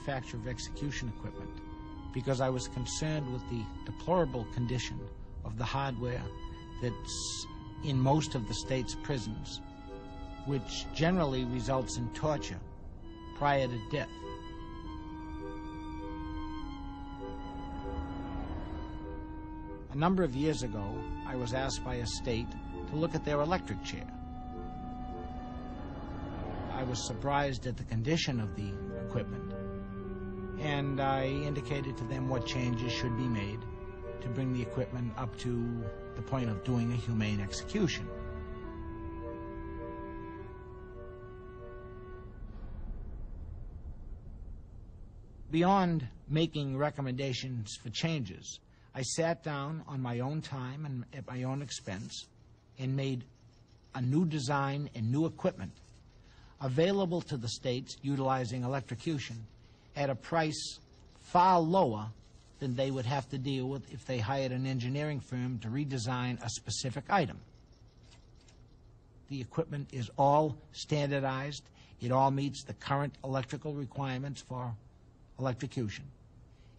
manufacture of execution equipment because I was concerned with the deplorable condition of the hardware that's in most of the state's prisons, which generally results in torture prior to death. A number of years ago, I was asked by a state to look at their electric chair. I was surprised at the condition of the equipment, and I indicated to them what changes should be made to bring the equipment up to the point of doing a humane execution. Beyond making recommendations for changes, I sat down on my own time and at my own expense and made a new design and new equipment available to the states utilizing electrocution at a price far lower than they would have to deal with if they hired an engineering firm to redesign a specific item. The equipment is all standardized. It all meets the current electrical requirements for electrocution.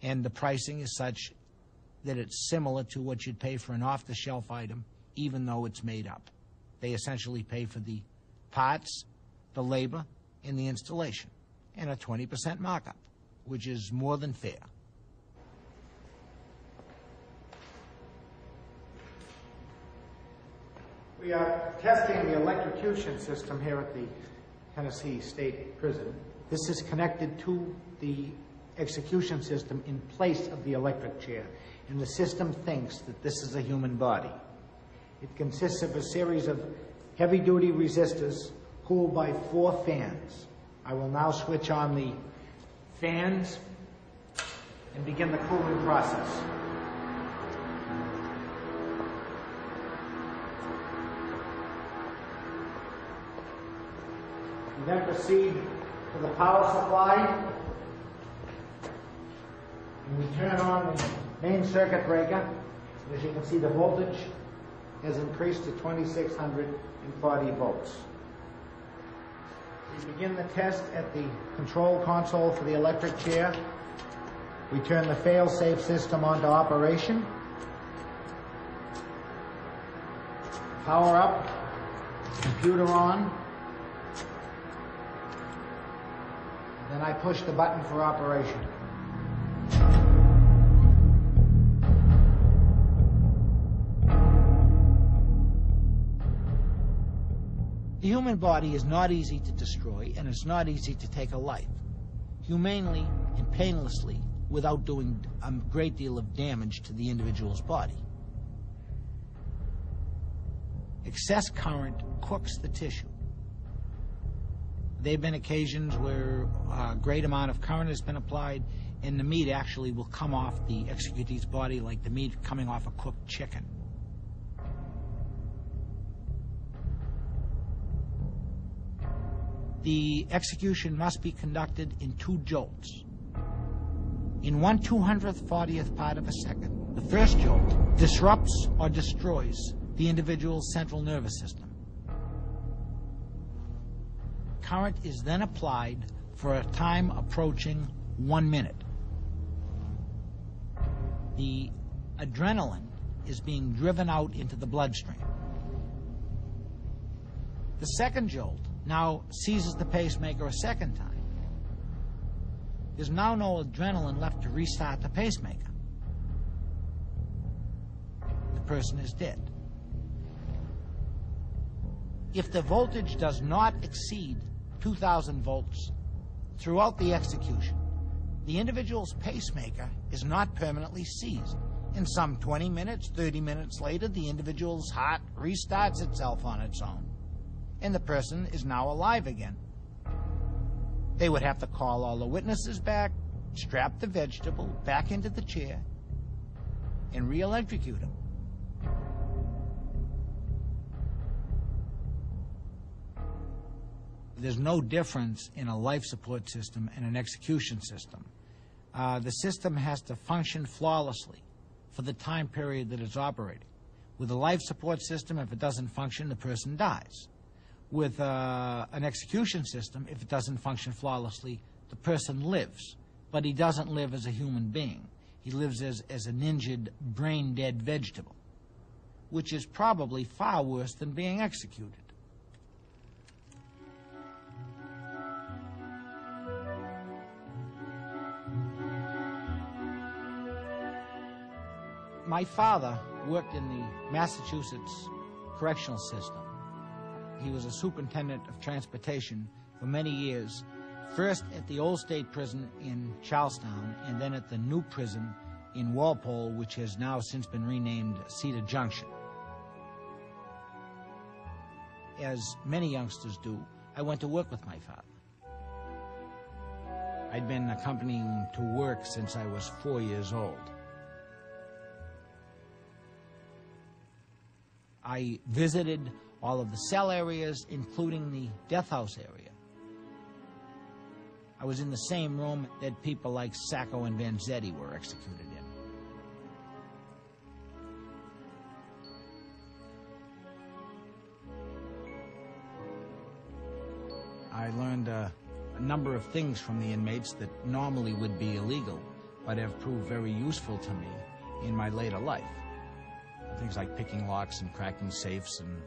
And the pricing is such that it's similar to what you'd pay for an off-the-shelf item, even though it's made up. They essentially pay for the parts, the labor, and the installation, and a 20% markup, which is more than fair. We are testing the electrocution system here at the Tennessee State Prison. This is connected to the execution system in place of the electric chair and the system thinks that this is a human body. It consists of a series of heavy-duty resistors cooled by four fans. I will now switch on the fans and begin the cooling process. We then proceed to the power supply and we turn on the main circuit breaker. As you can see, the voltage has increased to 2640 volts. We begin the test at the control console for the electric chair. We turn the fail-safe system onto operation. Power up, computer on. Then I push the button for operation. The human body is not easy to destroy, and it's not easy to take a life. Humanely and painlessly, without doing a great deal of damage to the individual's body. Excess current cooks the tissue. There have been occasions where a great amount of current has been applied, and the meat actually will come off the executee's body like the meat coming off a cooked chicken. The execution must be conducted in two jolts. In one 200th 40th part of a second, the first jolt disrupts or destroys the individual's central nervous system. Current is then applied for a time approaching one minute. The adrenaline is being driven out into the bloodstream. The second jolt now seizes the pacemaker a second time. There's now no adrenaline left to restart the pacemaker. The person is dead. If the voltage does not exceed 2,000 volts throughout the execution, the individual's pacemaker is not permanently seized. In some 20 minutes, 30 minutes later, the individual's heart restarts itself on its own and the person is now alive again. They would have to call all the witnesses back, strap the vegetable back into the chair, and re-electrocute him. There's no difference in a life support system and an execution system. Uh, the system has to function flawlessly for the time period that it's operating. With a life support system, if it doesn't function, the person dies. With uh, an execution system, if it doesn't function flawlessly, the person lives, but he doesn't live as a human being. He lives as, as an injured, brain dead vegetable, which is probably far worse than being executed. My father worked in the Massachusetts correctional system. He was a superintendent of transportation for many years, first at the old state prison in Charlestown and then at the new prison in Walpole, which has now since been renamed Cedar Junction. As many youngsters do, I went to work with my father. I'd been accompanying him to work since I was four years old. I visited all of the cell areas, including the death house area. I was in the same room that people like Sacco and Vanzetti were executed in. I learned uh, a number of things from the inmates that normally would be illegal, but have proved very useful to me in my later life. Things like picking locks and cracking safes, and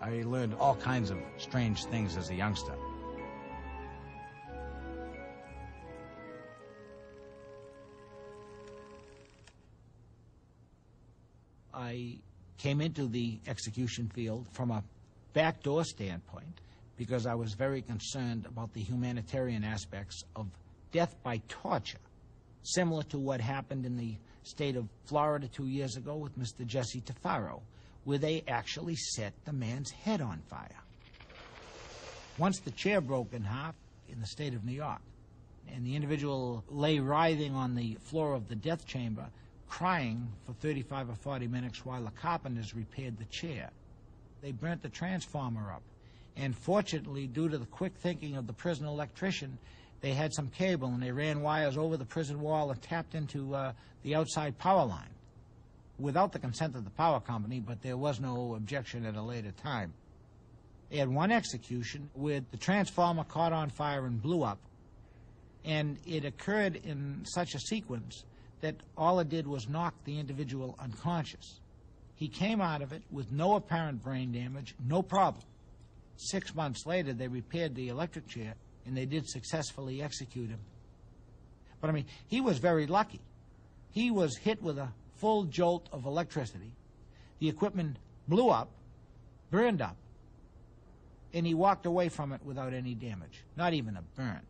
I learned all kinds of strange things as a youngster. I came into the execution field from a backdoor standpoint because I was very concerned about the humanitarian aspects of death by torture, similar to what happened in the state of Florida two years ago with Mr. Jesse Tafero, where they actually set the man's head on fire. Once the chair broke in half in the state of New York, and the individual lay writhing on the floor of the death chamber, crying for 35 or 40 minutes while the carpenters repaired the chair. They burnt the transformer up and fortunately, due to the quick thinking of the prison electrician, they had some cable and they ran wires over the prison wall and tapped into uh, the outside power line without the consent of the power company, but there was no objection at a later time. They had one execution where the transformer caught on fire and blew up, and it occurred in such a sequence that all it did was knock the individual unconscious. He came out of it with no apparent brain damage, no problem. Six months later, they repaired the electric chair and they did successfully execute him. But I mean, he was very lucky. He was hit with a full jolt of electricity. The equipment blew up, burned up, and he walked away from it without any damage, not even a burn.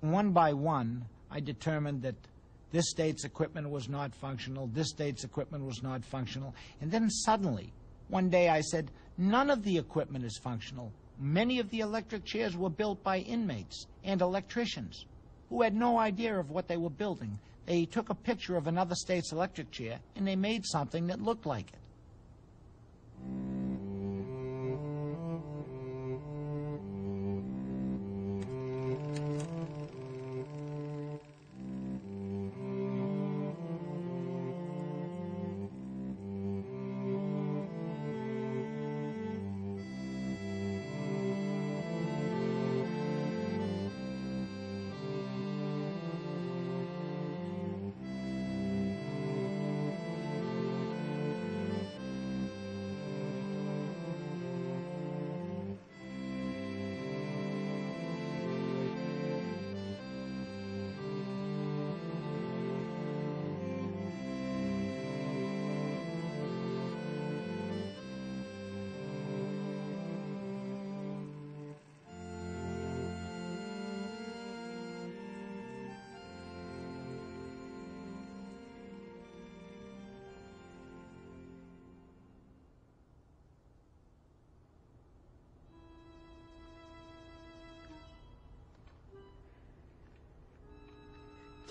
One by one, I determined that this state's equipment was not functional, this state's equipment was not functional, and then suddenly, one day I said, None of the equipment is functional. Many of the electric chairs were built by inmates and electricians who had no idea of what they were building. They took a picture of another state's electric chair and they made something that looked like it.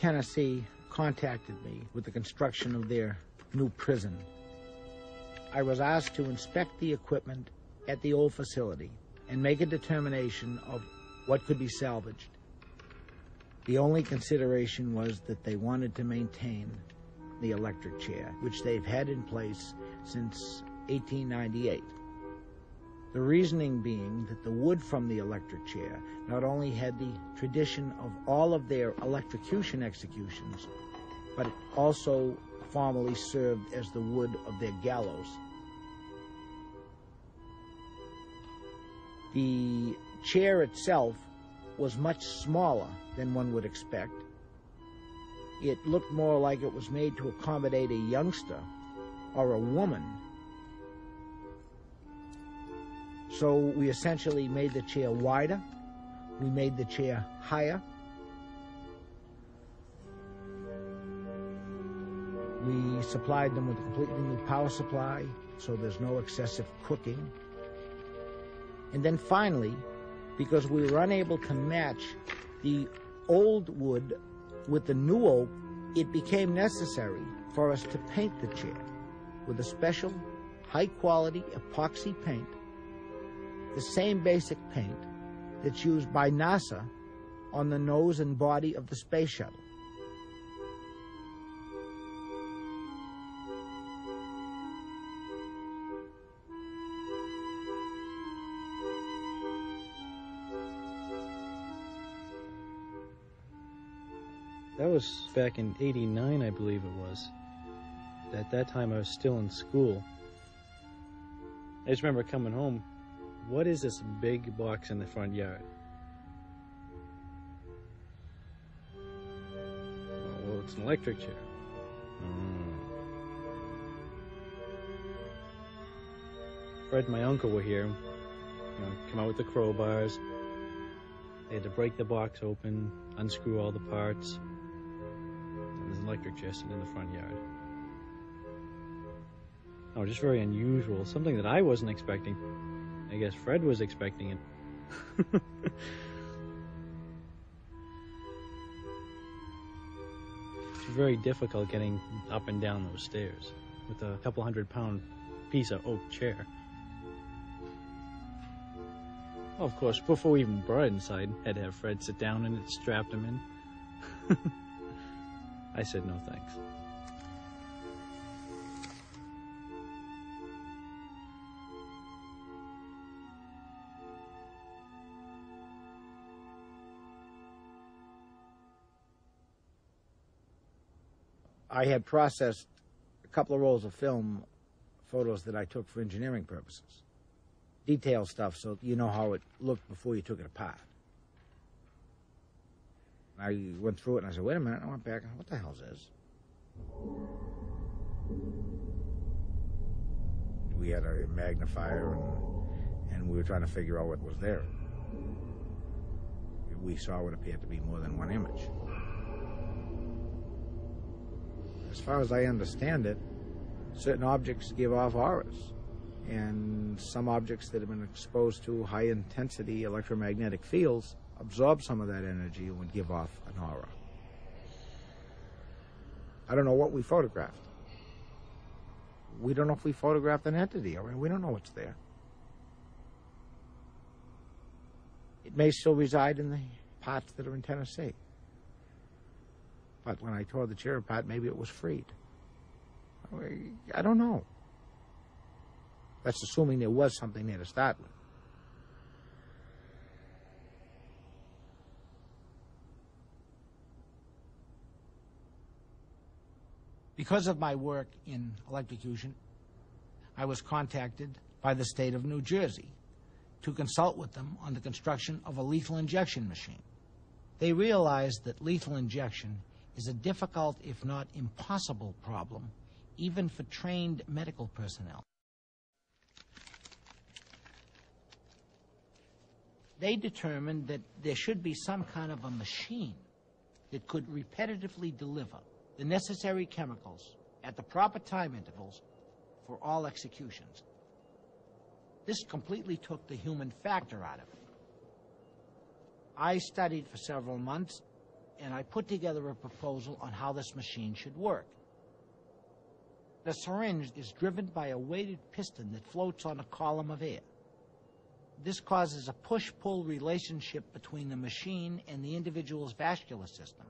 Tennessee contacted me with the construction of their new prison. I was asked to inspect the equipment at the old facility and make a determination of what could be salvaged. The only consideration was that they wanted to maintain the electric chair, which they've had in place since 1898. The reasoning being that the wood from the electric chair not only had the tradition of all of their electrocution executions, but it also formerly served as the wood of their gallows. The chair itself was much smaller than one would expect. It looked more like it was made to accommodate a youngster or a woman. So we essentially made the chair wider, we made the chair higher. We supplied them with a completely new power supply, so there's no excessive cooking. And then finally, because we were unable to match the old wood with the new oak, it became necessary for us to paint the chair with a special high quality epoxy paint, the same basic paint that's used by NASA on the nose and body of the space shuttle. That was back in 89, I believe it was. At that time, I was still in school. I just remember coming home. What is this big box in the front yard? Well, it's an electric chair. Mm. Fred and my uncle were here. You know, come out with the crowbars. They had to break the box open, unscrew all the parts And there's an electric chair sitting in the front yard. Oh, just very unusual. Something that I wasn't expecting. I guess Fred was expecting it. it's very difficult getting up and down those stairs with a couple hundred pound piece of oak chair. Well, of course, before we even brought it inside, had to have Fred sit down and it strapped him in. I said no thanks. I had processed a couple of rolls of film, photos that I took for engineering purposes. Detail stuff so you know how it looked before you took it apart. I went through it and I said, wait a minute. I went back. What the hell is this? We had a magnifier and, and we were trying to figure out what was there. We saw what appeared to be more than one image. As far as I understand it, certain objects give off auras. And some objects that have been exposed to high intensity electromagnetic fields absorb some of that energy and would give off an aura. I don't know what we photographed. We don't know if we photographed an entity. or we don't know what's there. It may still reside in the parts that are in Tennessee. But when I tore the chair apart, maybe it was freed. I don't know. That's assuming there was something there to start with. Because of my work in electrocution, I was contacted by the state of New Jersey to consult with them on the construction of a lethal injection machine. They realized that lethal injection is a difficult, if not impossible, problem, even for trained medical personnel. They determined that there should be some kind of a machine that could repetitively deliver the necessary chemicals at the proper time intervals for all executions. This completely took the human factor out of it. I studied for several months and I put together a proposal on how this machine should work. The syringe is driven by a weighted piston that floats on a column of air. This causes a push-pull relationship between the machine and the individual's vascular system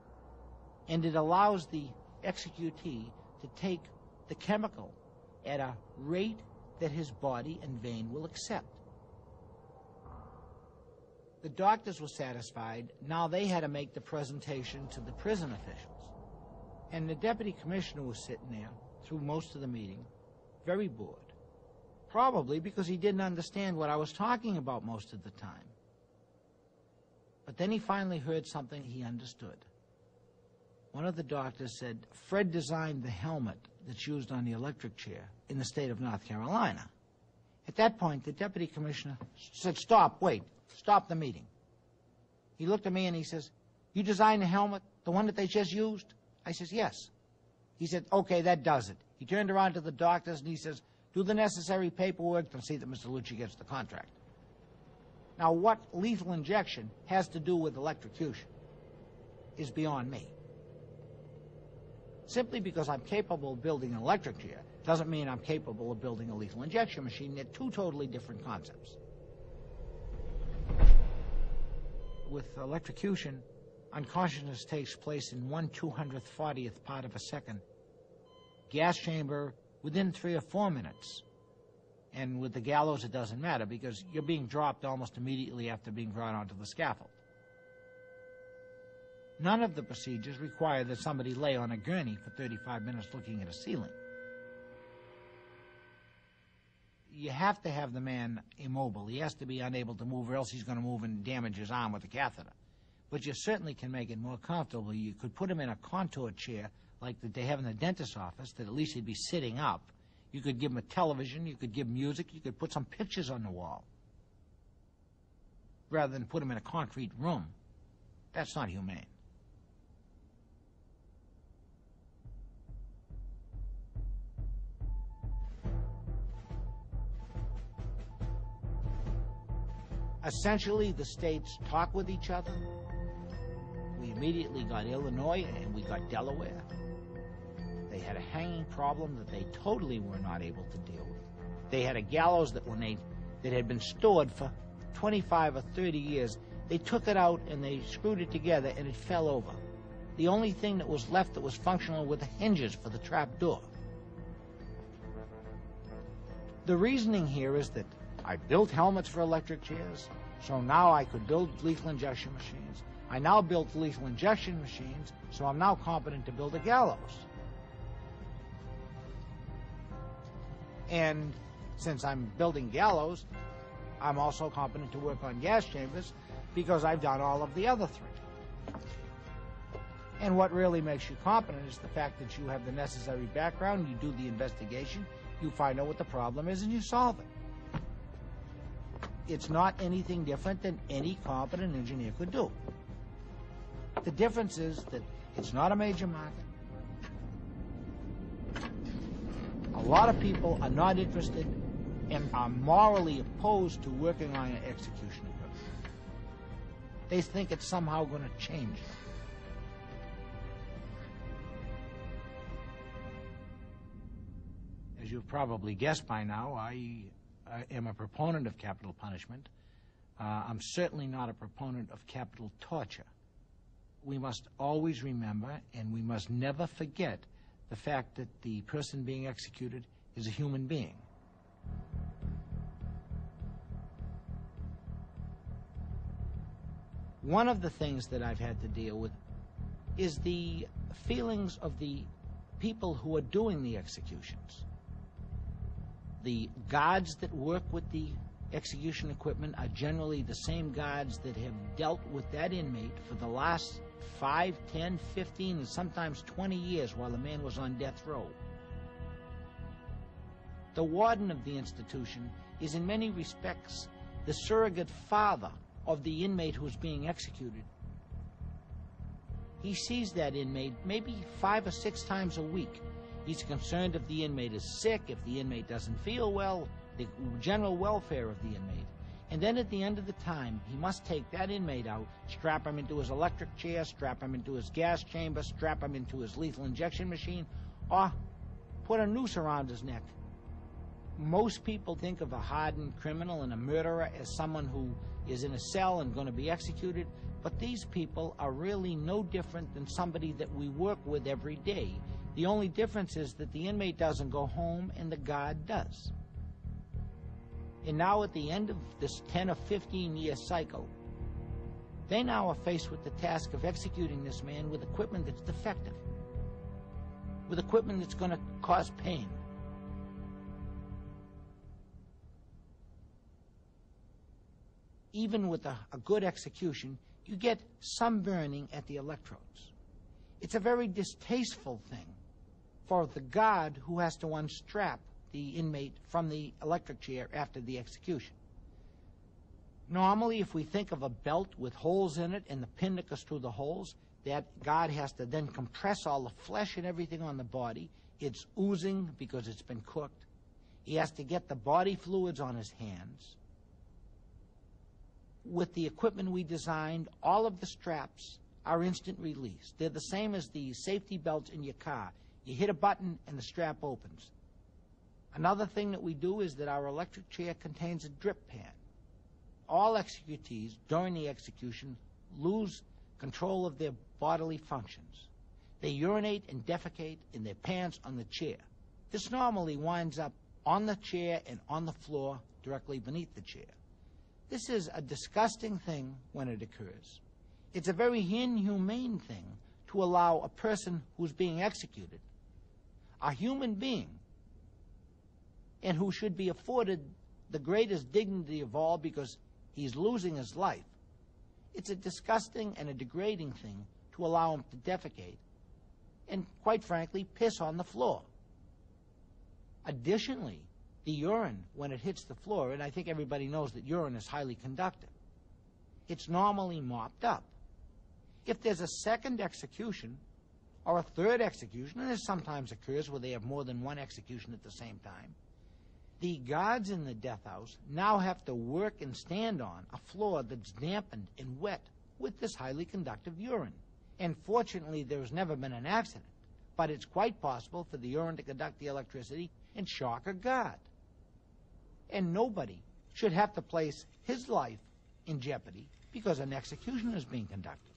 and it allows the executee to take the chemical at a rate that his body and vein will accept. The doctors were satisfied. Now they had to make the presentation to the prison officials. And the deputy commissioner was sitting there through most of the meeting, very bored. Probably because he didn't understand what I was talking about most of the time. But then he finally heard something he understood. One of the doctors said, Fred designed the helmet that's used on the electric chair in the state of North Carolina. At that point, the deputy commissioner said, Stop, wait, stop the meeting. He looked at me and he says, You designed the helmet, the one that they just used? I says, Yes. He said, Okay, that does it. He turned around to the doctors and he says, Do the necessary paperwork and see that Mr. Leuchter gets the contract. Now, what lethal injection has to do with electrocution is beyond me. Simply because I'm capable of building an electric chair doesn't mean I'm capable of building a lethal injection machine. They're two totally different concepts. With electrocution, unconsciousness takes place in one two hundredth fortieth part of a second. Gas chamber within three or four minutes. And with the gallows, it doesn't matter because you're being dropped almost immediately after being brought onto the scaffold. None of the procedures require that somebody lay on a gurney for 35 minutes looking at a ceiling. You have to have the man immobile. He has to be unable to move, or else he's going to move and damage his arm with the catheter. But you certainly can make it more comfortable. You could put him in a contour chair like that they have in the dentist's office, that at least he'd be sitting up. You could give him a television, you could give music, you could put some pictures on the wall. Rather than put him in a concrete room. That's not humane. Essentially, the states talk with each other. We immediately got Illinois and we got Delaware. They had a hanging problem that they totally were not able to deal with. They had a gallows that when they that had been stored for 25 or 30 years, they took it out and they screwed it together and it fell over. The only thing that was left that was functional were the hinges for the trap door. The reasoning here is that I built helmets for electric chairs, so now I could build lethal injection machines. I now built lethal injection machines, so I'm now competent to build a gallows. And since I'm building gallows, I'm also competent to work on gas chambers because I've done all of the other three. And what really makes you competent is the fact that you have the necessary background, you do the investigation, you find out what the problem is, and you solve it it's not anything different than any competent engineer could do. The difference is that it's not a major market. A lot of people are not interested and are morally opposed to working on an execution equipment. They think it's somehow going to change As you've probably guessed by now, I I am a proponent of capital punishment. Uh, I'm certainly not a proponent of capital torture. We must always remember and we must never forget the fact that the person being executed is a human being. One of the things that I've had to deal with is the feelings of the people who are doing the executions the guards that work with the execution equipment are generally the same guards that have dealt with that inmate for the last 5, 10, 15, and sometimes 20 years while the man was on death row. The warden of the institution is in many respects the surrogate father of the inmate who's being executed. He sees that inmate maybe five or six times a week He's concerned if the inmate is sick, if the inmate doesn't feel well, the general welfare of the inmate. And then at the end of the time, he must take that inmate out, strap him into his electric chair, strap him into his gas chamber, strap him into his lethal injection machine, or put a noose around his neck. Most people think of a hardened criminal and a murderer as someone who is in a cell and going to be executed, but these people are really no different than somebody that we work with every day the only difference is that the inmate doesn't go home and the guard does. And now, at the end of this 10 or 15 year cycle, They now are faced with the task of executing this man with equipment that's defective, with equipment that's going to cause pain. Even with a, a good execution, you get some burning at the electrodes. It's a very distasteful thing for the guard who has to unstrap the inmate from the electric chair after the execution. Normally, if we think of a belt with holes in it and the pin through the holes, that guard has to then compress all the flesh and everything on the body. It's oozing because it's been cooked. He has to get the body fluids on his hands. With the equipment we designed, all of the straps are instant release. They're the same as the safety belts in your car. You hit a button and the strap opens. Another thing that we do is that our electric chair contains a drip pan. All executees during the execution lose control of their bodily functions. They urinate and defecate in their pants on the chair. This normally winds up on the chair and on the floor directly beneath the chair. This is a disgusting thing when it occurs. It's a very inhumane thing to allow a person who's being executed, a human being, and who should be afforded the greatest dignity of all because he's losing his life. It's a disgusting and a degrading thing to allow him to defecate and, quite frankly, piss on the floor. Additionally, the urine, when it hits the floor, and I think everybody knows that urine is highly conductive, it's normally mopped up. If there's a second execution or a third execution, and this sometimes occurs where they have more than one execution at the same time, the guards in the death house now have to work and stand on a floor that's dampened and wet with this highly conductive urine. And fortunately, there's never been an accident, but it's quite possible for the urine to conduct the electricity and shock a guard. And nobody should have to place his life in jeopardy because an execution is being conducted.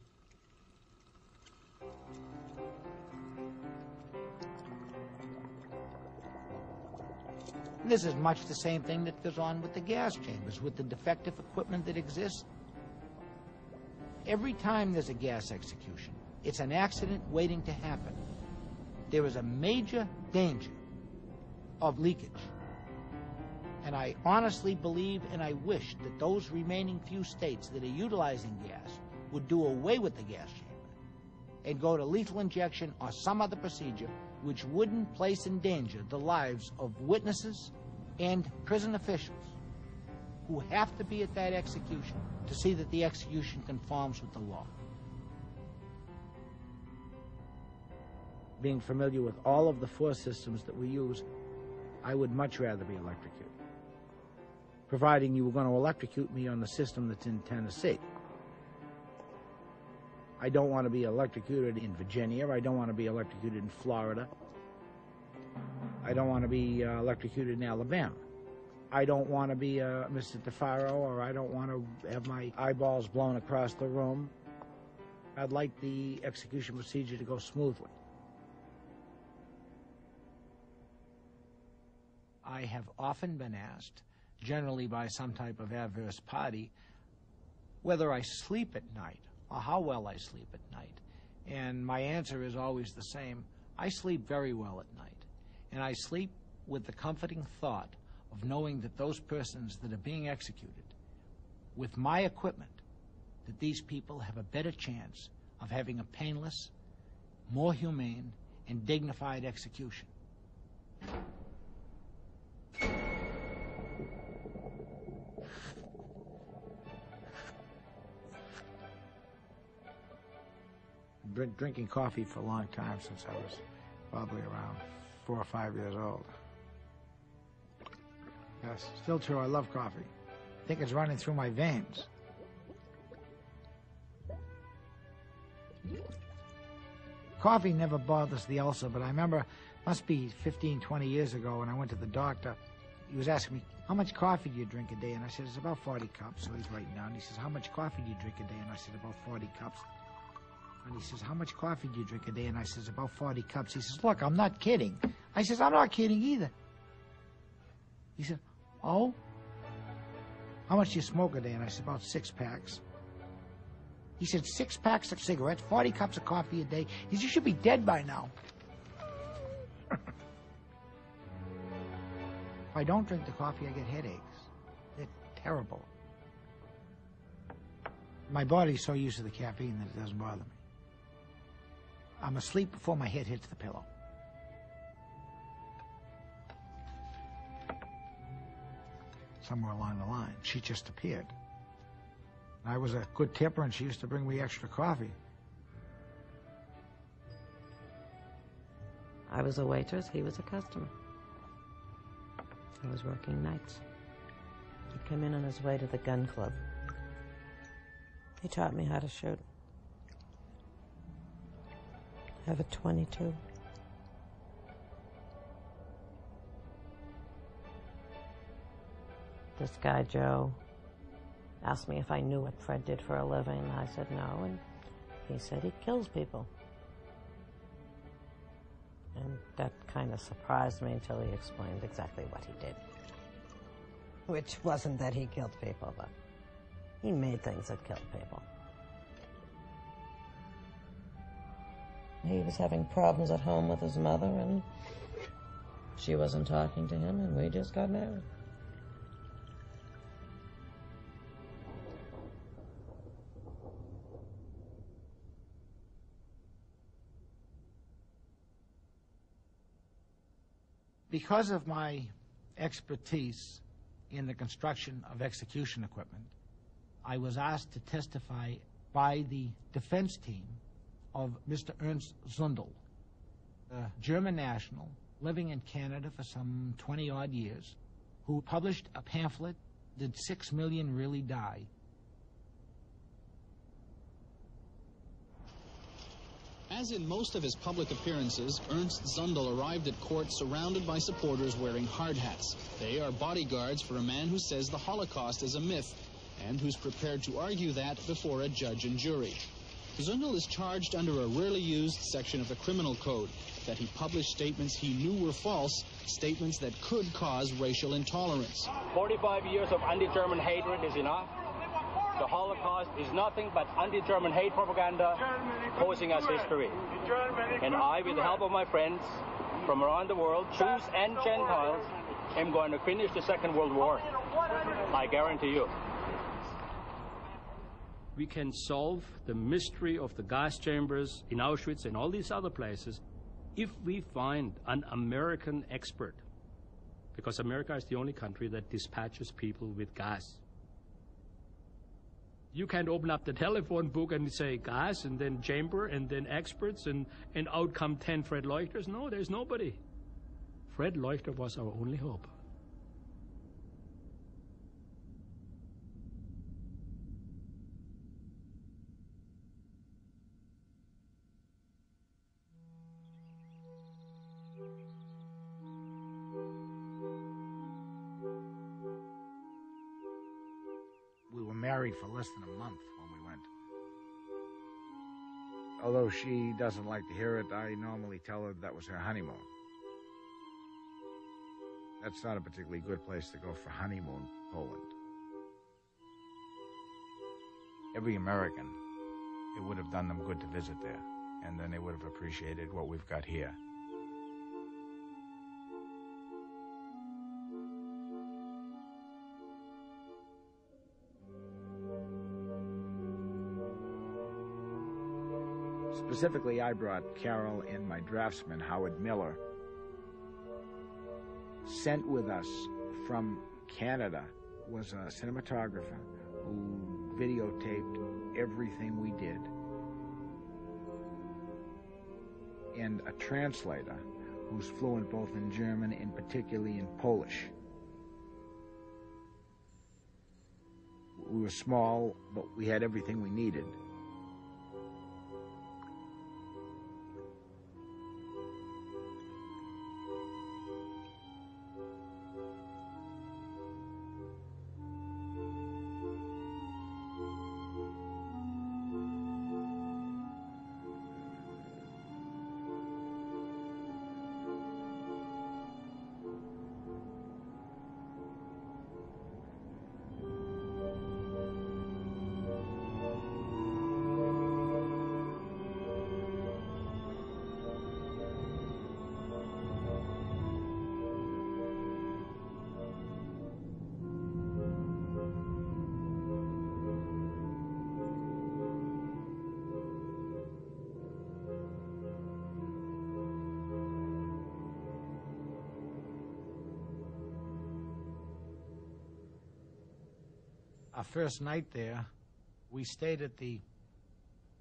This is much the same thing that goes on with the gas chambers, with the defective equipment that exists. Every time there's a gas execution, it's an accident waiting to happen. There is a major danger of leakage. And I honestly believe and I wish that those remaining few states that are utilizing gas would do away with the gas chamber and go to lethal injection or some other procedure which wouldn't place in danger the lives of witnesses and prison officials who have to be at that execution to see that the execution conforms with the law. Being familiar with all of the four systems that we use, I would much rather be electrocuted. Providing you were going to electrocute me on the system that's in Tennessee. I don't want to be electrocuted in Virginia. I don't want to be electrocuted in Florida. I don't want to be uh, electrocuted in Alabama. I don't want to be uh, Mr. Tafero, or I don't want to have my eyeballs blown across the room. I'd like the execution procedure to go smoothly. I have often been asked, generally by some type of adverse party, whether I sleep at night or how well I sleep at night. And my answer is always the same I sleep very well at night. And I sleep with the comforting thought of knowing that those persons that are being executed, with my equipment, that these people have a better chance of having a painless, more humane, and dignified execution. Been drinking coffee for a long time since I was probably around four or five years old. Yes, still true. I love coffee. I think it's running through my veins. Coffee never bothers the ulcer, but I remember, must be 15, 20 years ago, when I went to the doctor. He was asking me, how much coffee do you drink a day? And I said, it's about 40 cups. So he's writing down. He says, how much coffee do you drink a day? And I said, about 40 cups. And he says, how much coffee do you drink a day? And I says, about 40 cups. He says, look, I'm not kidding. I says, I'm not kidding either. He said, oh? How much do you smoke a day? And I said, about six packs. He said six packs of cigarettes, 40 cups of coffee a day. He you should be dead by now. if I don't drink the coffee, I get headaches. They're terrible. My body's so used to the caffeine that it doesn't bother me. I'm asleep before my head hits the pillow. Somewhere along the line, she just appeared. I was a good tipper, and she used to bring me extra coffee. I was a waitress, he was a customer. I was working nights. He'd come in on his way to the gun club. He taught me how to shoot. I have a 22. This guy, Joe, asked me if I knew what Fred did for a living. I said no, and he said he kills people. And that kind of surprised me until he explained exactly what he did. Which wasn't that he killed people, but he made things that killed people. He was having problems at home with his mother, and she wasn't talking to him, and we just got married. Because of my expertise in the construction of execution equipment, I was asked to testify by the defense team of Mr. Ernst Zundel, a German national living in Canada for some 20 odd years, who published a pamphlet, Did Six Million Really Die? As in most of his public appearances, Ernst Zundel arrived at court surrounded by supporters wearing hard hats. They are bodyguards for a man who says the Holocaust is a myth and who's prepared to argue that before a judge and jury. Zundel is charged under a rarely used section of the criminal code that he published statements he knew were false, statements that could cause racial intolerance. 45 years of undetermined hatred is enough. The Holocaust is nothing but undetermined hate propaganda causing us history. And I, with the help of my friends from around the world, Jews and Gentiles, am going to finish the Second World War. I guarantee you. We can solve the mystery of the gas chambers in Auschwitz and all these other places if we find an American expert. Because America is the only country that dispatches people with gas. You can't open up the telephone book and say gas and then chamber and then experts and, and out come 10 Fred Leuchters. No, there's nobody. Fred Leuchter was our only hope. For less than a month when we went. Although she doesn't like to hear it, I normally tell her that was her honeymoon. That's not a particularly good place to go for honeymoon, Poland. Every American, it would have done them good to visit there, and then they would have appreciated what we've got here. Specifically, I brought Carol and my draftsman, Howard Miller, sent with us from Canada was a cinematographer who videotaped everything we did, and a translator who's fluent both in German and particularly in Polish. We were small, but we had everything we needed. First night there, we stayed at the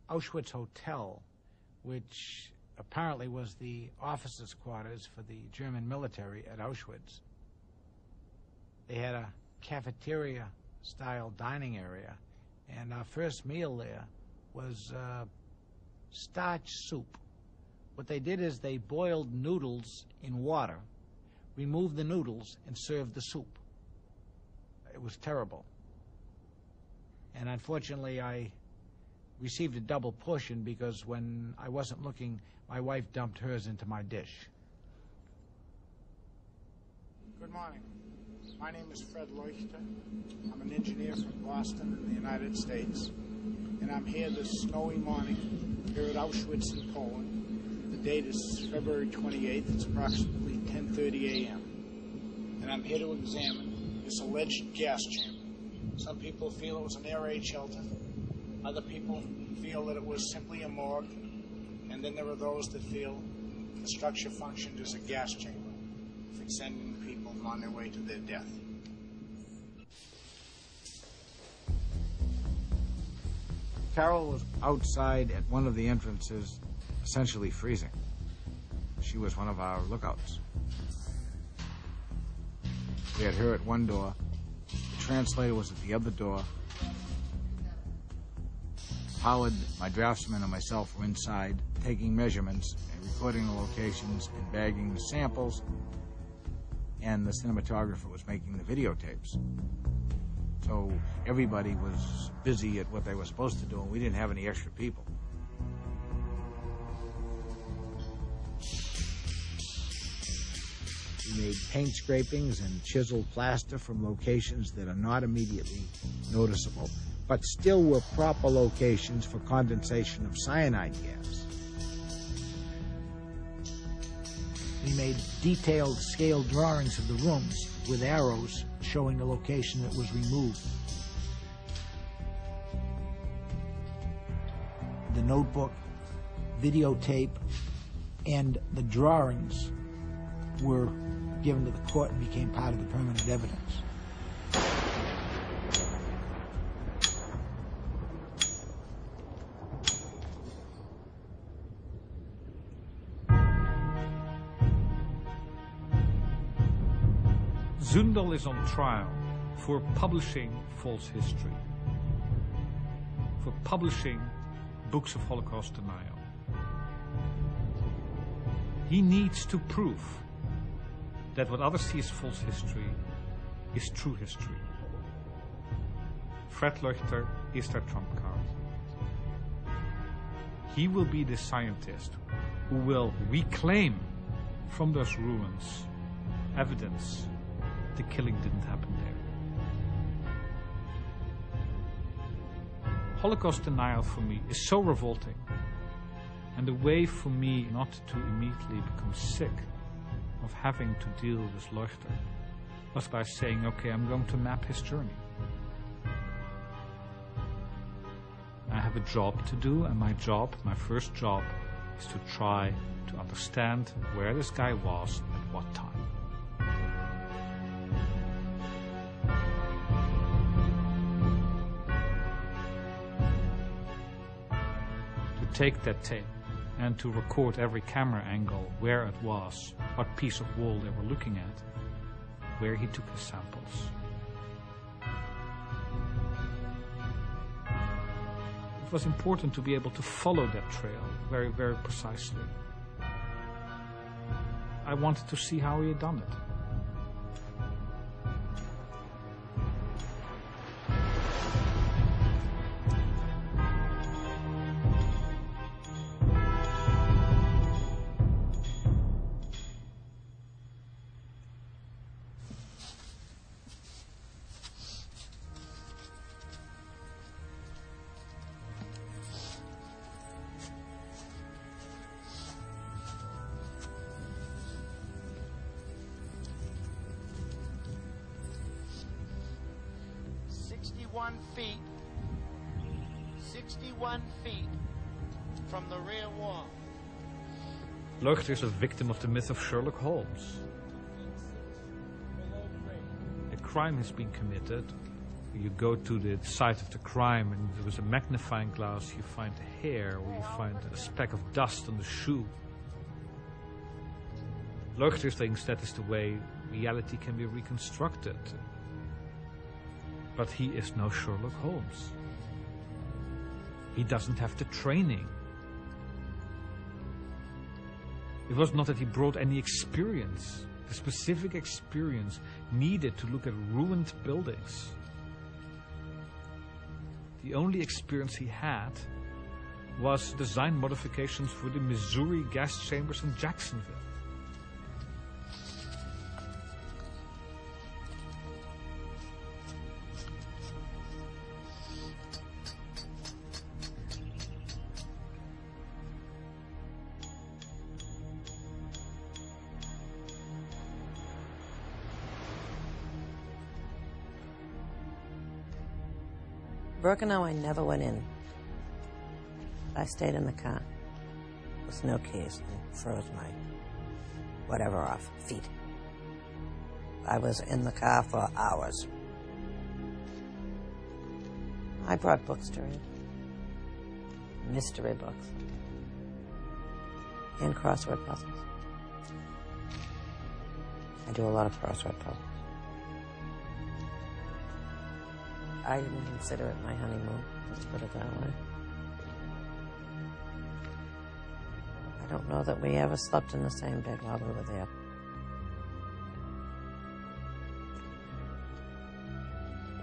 Auschwitz Hotel, which apparently was the officers' quarters for the German military at Auschwitz. They had a cafeteria style dining area, and our first meal there was uh, starch soup. What they did is they boiled noodles in water, removed the noodles, and served the soup. It was terrible. And unfortunately, I received a double portion because when I wasn't looking, my wife dumped hers into my dish. Good morning. My name is Fred Leuchter. I'm an engineer from Boston in the United States. And I'm here this snowy morning here at Auschwitz in Poland. The date is February 28th. It's approximately 10:30 a.m. And I'm here to examine this alleged gas chamber. Some people feel it was an air raid shelter. Other people feel that it was simply a morgue. And then there are those that feel the structure functioned as a gas chamber, for sending people on their way to their death. Carol was outside at one of the entrances, essentially freezing. She was one of our lookouts. We had her at one door. Translator was at the other door. Howard, my draftsman, and myself were inside, taking measurements and recording the locations and bagging the samples. And the cinematographer was making the videotapes. So everybody was busy at what they were supposed to do, and we didn't have any extra people. Made paint scrapings and chiseled plaster from locations that are not immediately noticeable, but still were proper locations for condensation of cyanide gas. We made detailed scale drawings of the rooms with arrows showing the location that was removed. The notebook, videotape, and the drawings were given to the court and became part of the permanent evidence. Zundel is on trial for publishing false history, for publishing books of Holocaust denial. He needs to prove that what others see as false history is true history. Fred Leuchter is their trump card. He will be the scientist who will reclaim from those ruins evidence the killing didn't happen there. Holocaust denial for me is so revolting. And the way for me not to immediately become sick of having to deal with Leuchter was by saying, okay, I'm going to map his journey. I have a job to do, and my job, my first job, is to try to understand where this guy was at what time. To take that tape and to record every camera angle, where it was, what piece of wall they were looking at, where he took his samples. It was important to be able to follow that trail very, very precisely. I wanted to see how he had done it. Is a victim of the myth of Sherlock Holmes. A crime has been committed, you go to the site of the crime and there was a magnifying glass, you find hair or you find a speck of dust on the shoe. Leuchter thinks that is the way reality can be reconstructed. But he is no Sherlock Holmes. He doesn't have the training. It was not that he brought any experience, the specific experience needed to look at ruined buildings. The only experience he had was design modifications for the Missouri gas chambers in Jacksonville. Birkenau, I never went in. I stayed in the car with no keys and froze my whatever off feet. I was in the car for hours. I brought books to read, mystery books, and crossword puzzles. I do a lot of crossword puzzles. I didn't consider it my honeymoon. Let's put it that way. I don't know that we ever slept in the same bed while we were there.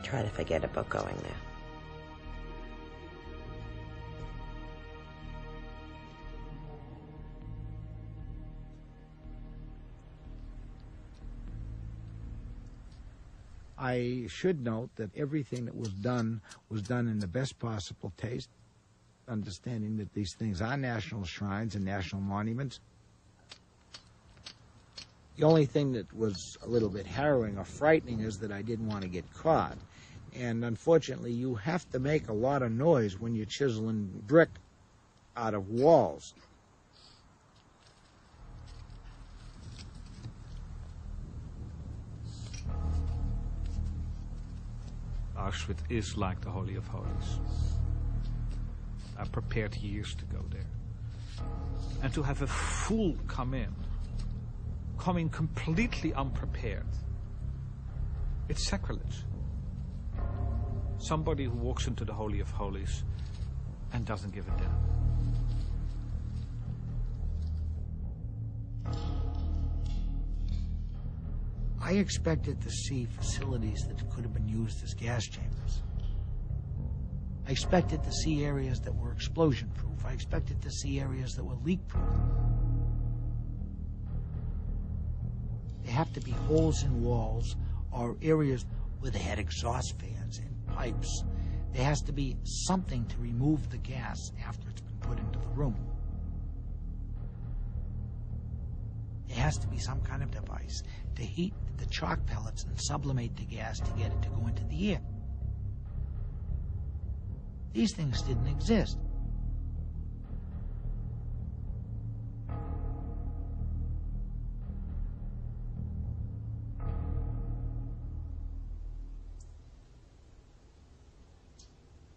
Try to forget about going there. I should note that everything that was done was done in the best possible taste, understanding that these things are national shrines and national monuments. The only thing that was a little bit harrowing or frightening is that I didn't want to get caught. And unfortunately, you have to make a lot of noise when you're chiseling brick out of walls. Auschwitz is like the Holy of Holies. I prepared years to go there. And to have a fool come in, coming completely unprepared, it's sacrilege. Somebody who walks into the Holy of Holies and doesn't give a damn. I expected to see facilities that could have been used as gas chambers. I expected to see areas that were explosion proof. I expected to see areas that were leak proof. There have to be holes in walls or areas where they had exhaust fans and pipes. There has to be something to remove the gas after it's been put into the room. Has to be some kind of device to heat the chalk pellets and sublimate the gas to get it to go into the air. These things didn't exist.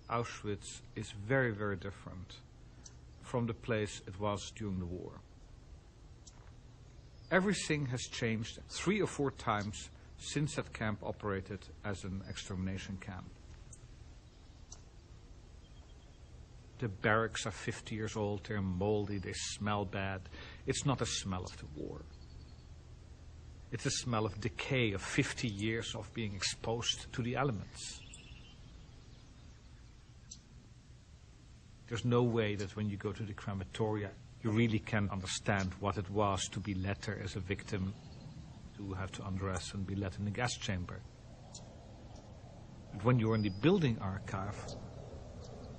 Auschwitz is very, very different from the place it was during the war. Everything has changed three or four times since that camp operated as an extermination camp. The barracks are 50 years old, they're moldy, they smell bad. It's not a smell of the war. It's a smell of decay, of 50 years of being exposed to the elements. There's no way that when you go to the crematoria, you really can understand what it was to be later as a victim, to have to undress and be let in the gas chamber. But when you're in the building archive,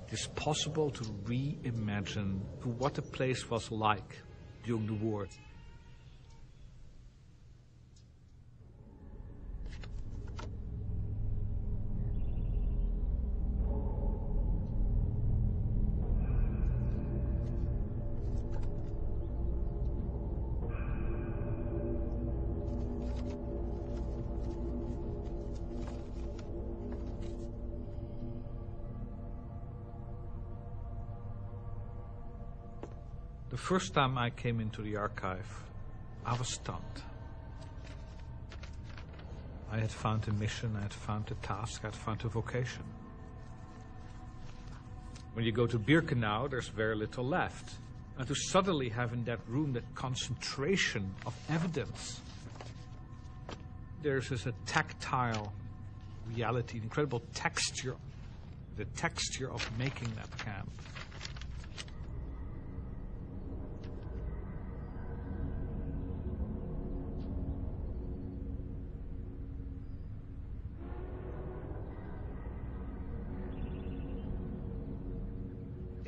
it is possible to reimagine what the place was like during the war. First time I came into the archive, I was stunned. I had found a mission, I had found a task, I had found a vocation. When you go to Birkenau, there's very little left. And to suddenly have in that room that concentration of evidence, there's this a tactile reality, incredible texture, the texture of making that camp.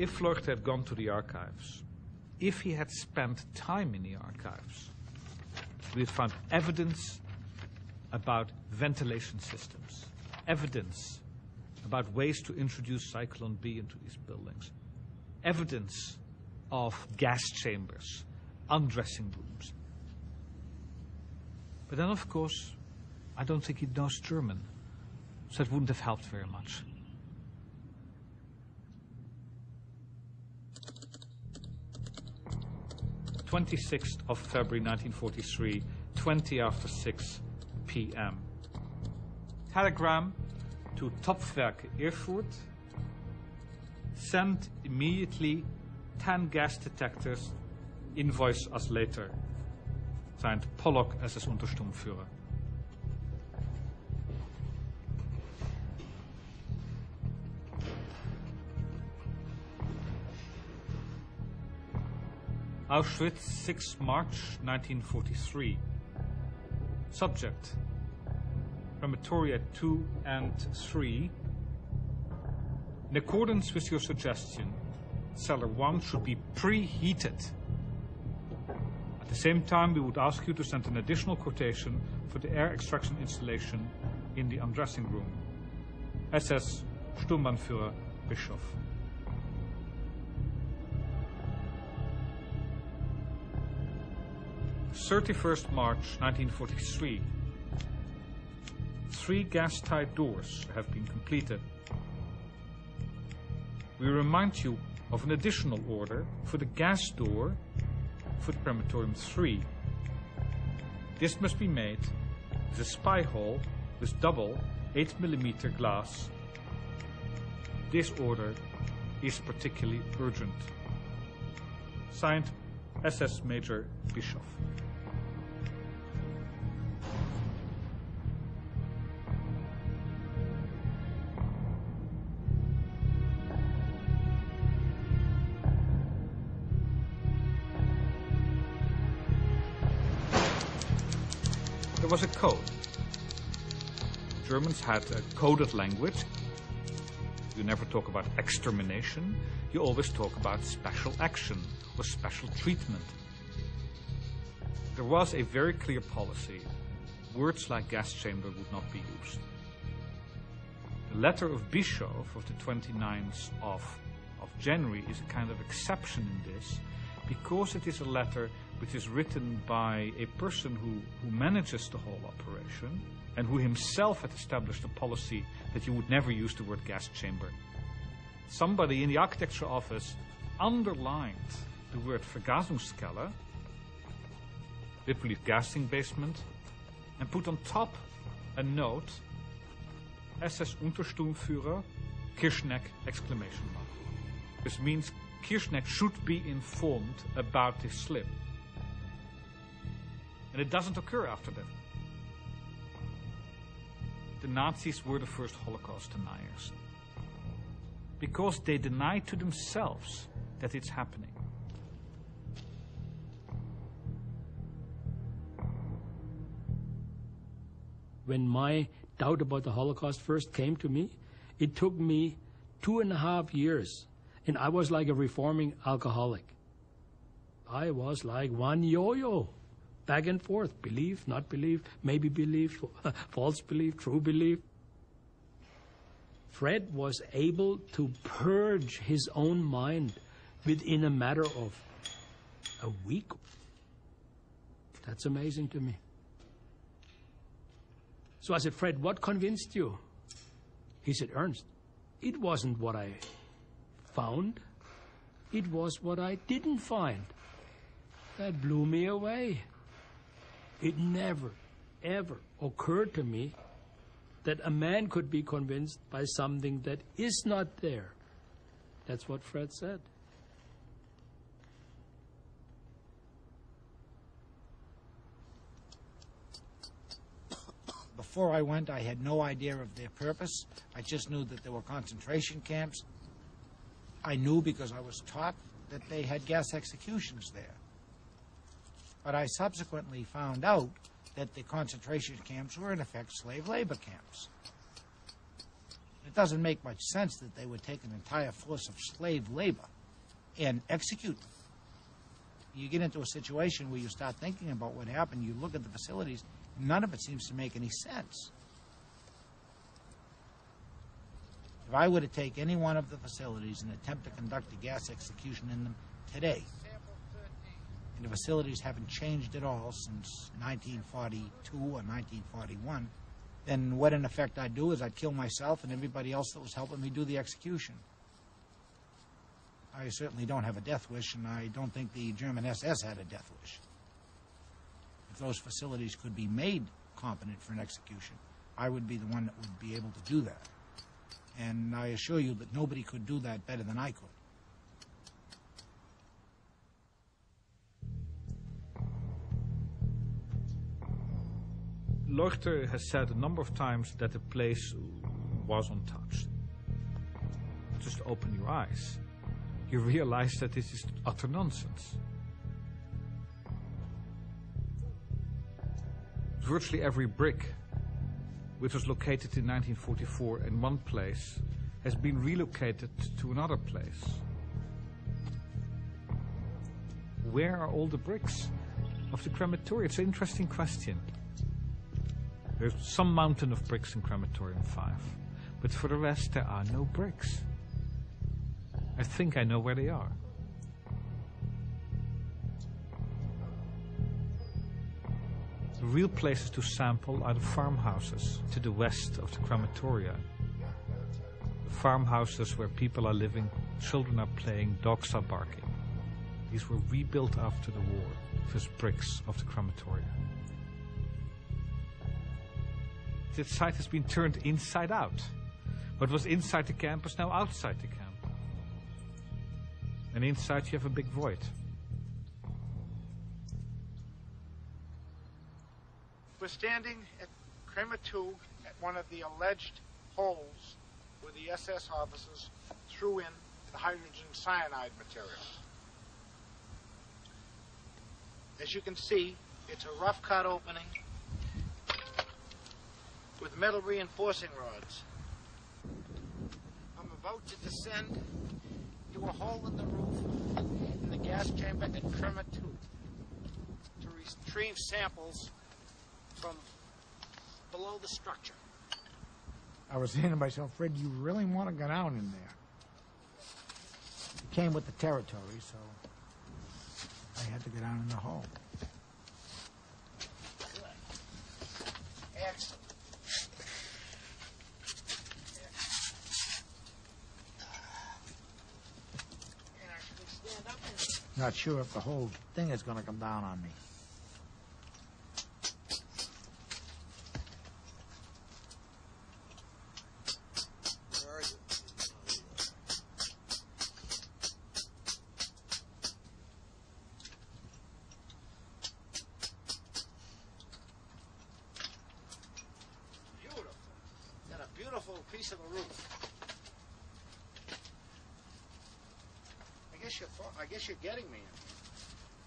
If Leuchter had gone to the archives, if he had spent time in the archives, we had found evidence about ventilation systems, evidence about ways to introduce Zyklon B into these buildings, evidence of gas chambers, undressing rooms. But then, of course, I don't think he knows German, so it wouldn't have helped very much. 26th of February 1943, 20 after 6 p.m. Telegram to Topfwerke Erfurt. Send immediately 10 gas detectors. Invoice us later. Signed Pollok SS Auschwitz, 6 March 1943. Subject Crematoria 2 and 3. In accordance with your suggestion, cellar 1 should be preheated. At the same time, we would ask you to send an additional quotation for the air extraction installation in the undressing room. SS Sturmbannführer Bischoff. 31st March 1943. Three gas-tight doors have been completed. We remind you of an additional order for the gas door for the crematorium 3. This must be made with a spy hole with double 8mm glass. This order is particularly urgent. Signed, SS Major Bischoff. Had a coded language. You never talk about extermination. You always talk about special action or special treatment. There was a very clear policy. Words like gas chamber would not be used. The letter of Bischoff of the 29th of, of January is a kind of exception in this because it is a letter which is written by a person who, who manages the whole operation and who himself had established a policy that you would never use the word gas chamber. Somebody in the architecture office underlined the word Vergasungskeller, literally gassing basement, and put on top a note SS Untersturmführer Kirschneck exclamation mark. This means Kirschneck should be informed about this slip. And it doesn't occur after that. The Nazis were the first Holocaust deniers. Because they deny to themselves that it's happening. When my doubt about the Holocaust first came to me, it took me two and a half years, and I was like a reforming alcoholic. I was like one yo yo back and forth, believe, not believe, maybe believe, false belief, true belief. Fred was able to purge his own mind within a matter of a week. That's amazing to me. So I said, Fred, what convinced you? He said, Ernst, it wasn't what I found, it was what I didn't find. That blew me away. It never, ever occurred to me that a man could be convinced by something that is not there. That's what Fred said. Before I went, I had no idea of their purpose. I just knew that there were concentration camps. I knew because I was taught that they had gas executions there. But I subsequently found out that the concentration camps were, in effect, slave labor camps. It doesn't make much sense that they would take an entire force of slave labor and execute them. You get into a situation where you start thinking about what happened, you look at the facilities, none of it seems to make any sense. If I were to take any one of the facilities and attempt to conduct a gas execution in them today, and the facilities haven't changed at all since 1942 or 1941, then what in effect I'd do is I'd kill myself and everybody else that was helping me do the execution. I certainly don't have a death wish, and I don't think the German SS had a death wish. If those facilities could be made competent for an execution, I would be the one that would be able to do that. And I assure you that nobody could do that better than I could. Leuchter has said a number of times that the place was untouched. Just open your eyes. You realize that this is utter nonsense. Virtually every brick which was located in 1944 in one place has been relocated to another place. Where are all the bricks of the crematorium? It's an interesting question. There's some mountain of bricks in Crematorium 5, but for the rest there are no bricks. I think I know where they are. The real places to sample are the farmhouses to the west of the crematoria. The farmhouses where people are living, children are playing, dogs are barking. These were rebuilt after the war, with bricks of the crematoria. This site has been turned inside out. What was inside the camp is now outside the camp. And inside you have a big void. We're standing at Krema 2 at one of the alleged holes where the SS officers threw in the hydrogen cyanide material. As you can see, it's a rough cut opening with metal reinforcing rods. I'm about to descend to a hole in the roof in the gas chamber at Krema 2 to retrieve samples from below the structure. I was saying to myself, Fred, you really want to go down in there? It came with the territory, so I had to go down in the hole. Excellent. And I can stand up in it. Not sure if the whole thing is going to come down on me. Beautiful. Got a beautiful piece of a roof. I guess you're, fo- I guess you're getting me.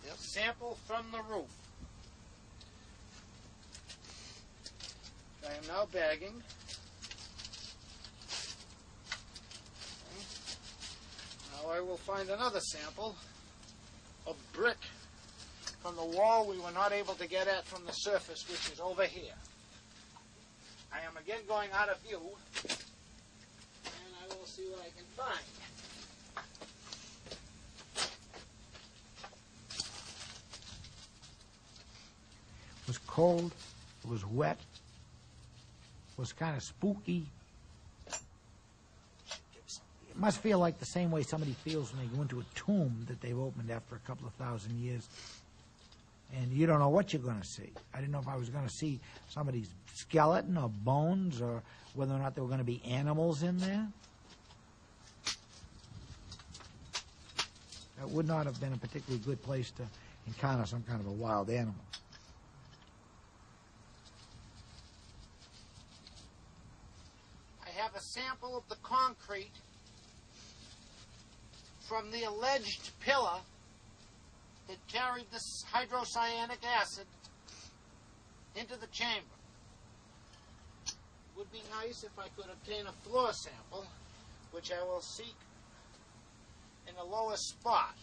Yep. Sample from the roof. I am now bagging. Okay. Now I will find another sample of brick from the wall we were not able to get at from the surface, which is over here. I am again going out of view, and I will see what I can find. It was cold, it was wet, it was kind of spooky. Must feel like the same way somebody feels when they go into a tomb that they've opened after a couple of thousand years. and you don't know what you're going to see. I didn't know if I was going to see somebody's skeleton or bones or whether or not there were going to be animals in there. That would not have been a particularly good place to encounter some kind of a wild animal. I have a sample of the concrete from the alleged pillar that carried this hydrocyanic acid into the chamber. It would be nice if I could obtain a floor sample, which I will seek in the lowest spot.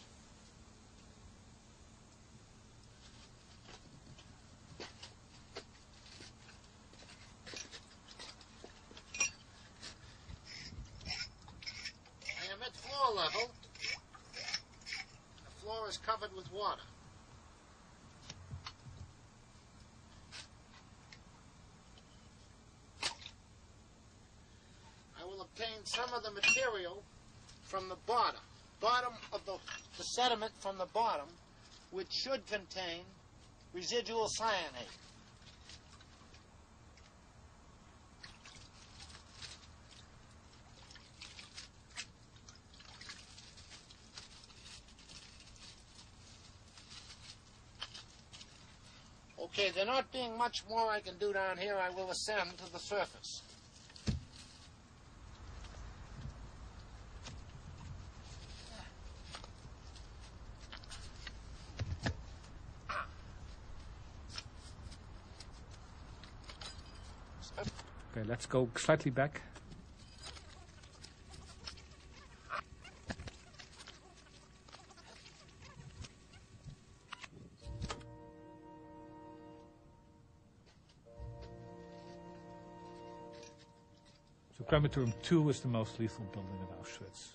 I am at floor level. The floor is covered with water. I will obtain some of the material from the bottom, bottom of the, the sediment from the bottom, which should contain residual cyanate. Okay, there not being much more I can do down here, I will ascend to the surface. Okay, let's go slightly back. So crematorium 2 is the most lethal building at Auschwitz.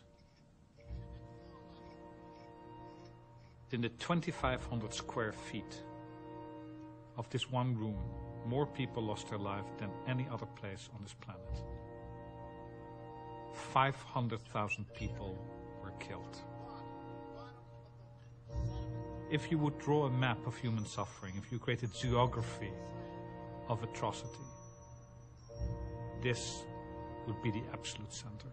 In the 2,500 square feet of this one room, more people lost their life than any other place on this planet. 500,000 people were killed. If you would draw a map of human suffering, if you created geography of atrocity, this would be the absolute center.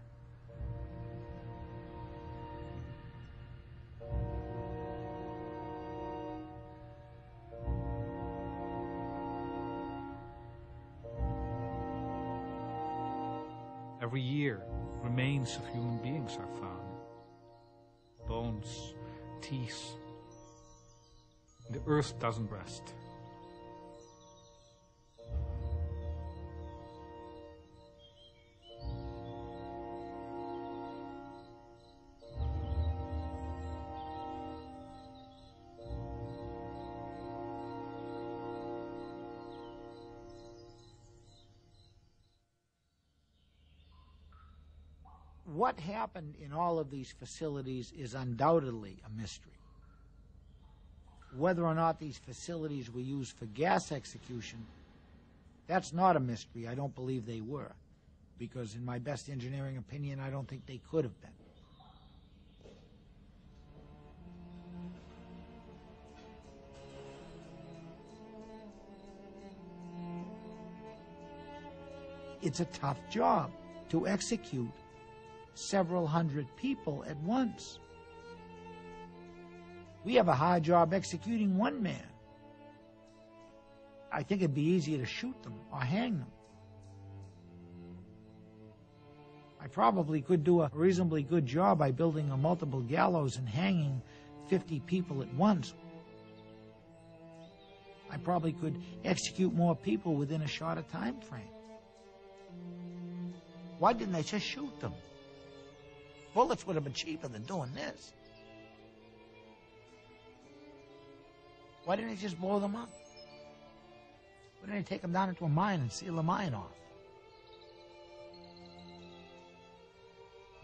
Every year, remains of human beings are found. Bones, teeth. The earth doesn't rest. What happened in all of these facilities is undoubtedly a mystery. Whether or not these facilities were used for gas execution, that's not a mystery. I don't believe they were. Because, in my best engineering opinion, I don't think they could have been. It's a tough job to execute several hundred people at once. We have a hard job executing one man. I think it'd be easier to shoot them or hang them. I probably could do a reasonably good job by building a multiple gallows and hanging 50 people at once. I probably could execute more people within a shorter time frame. Why didn't they just shoot them? Bullets would have been cheaper than doing this. Why didn't they just blow them up? Why didn't they take them down into a mine and seal the mine off?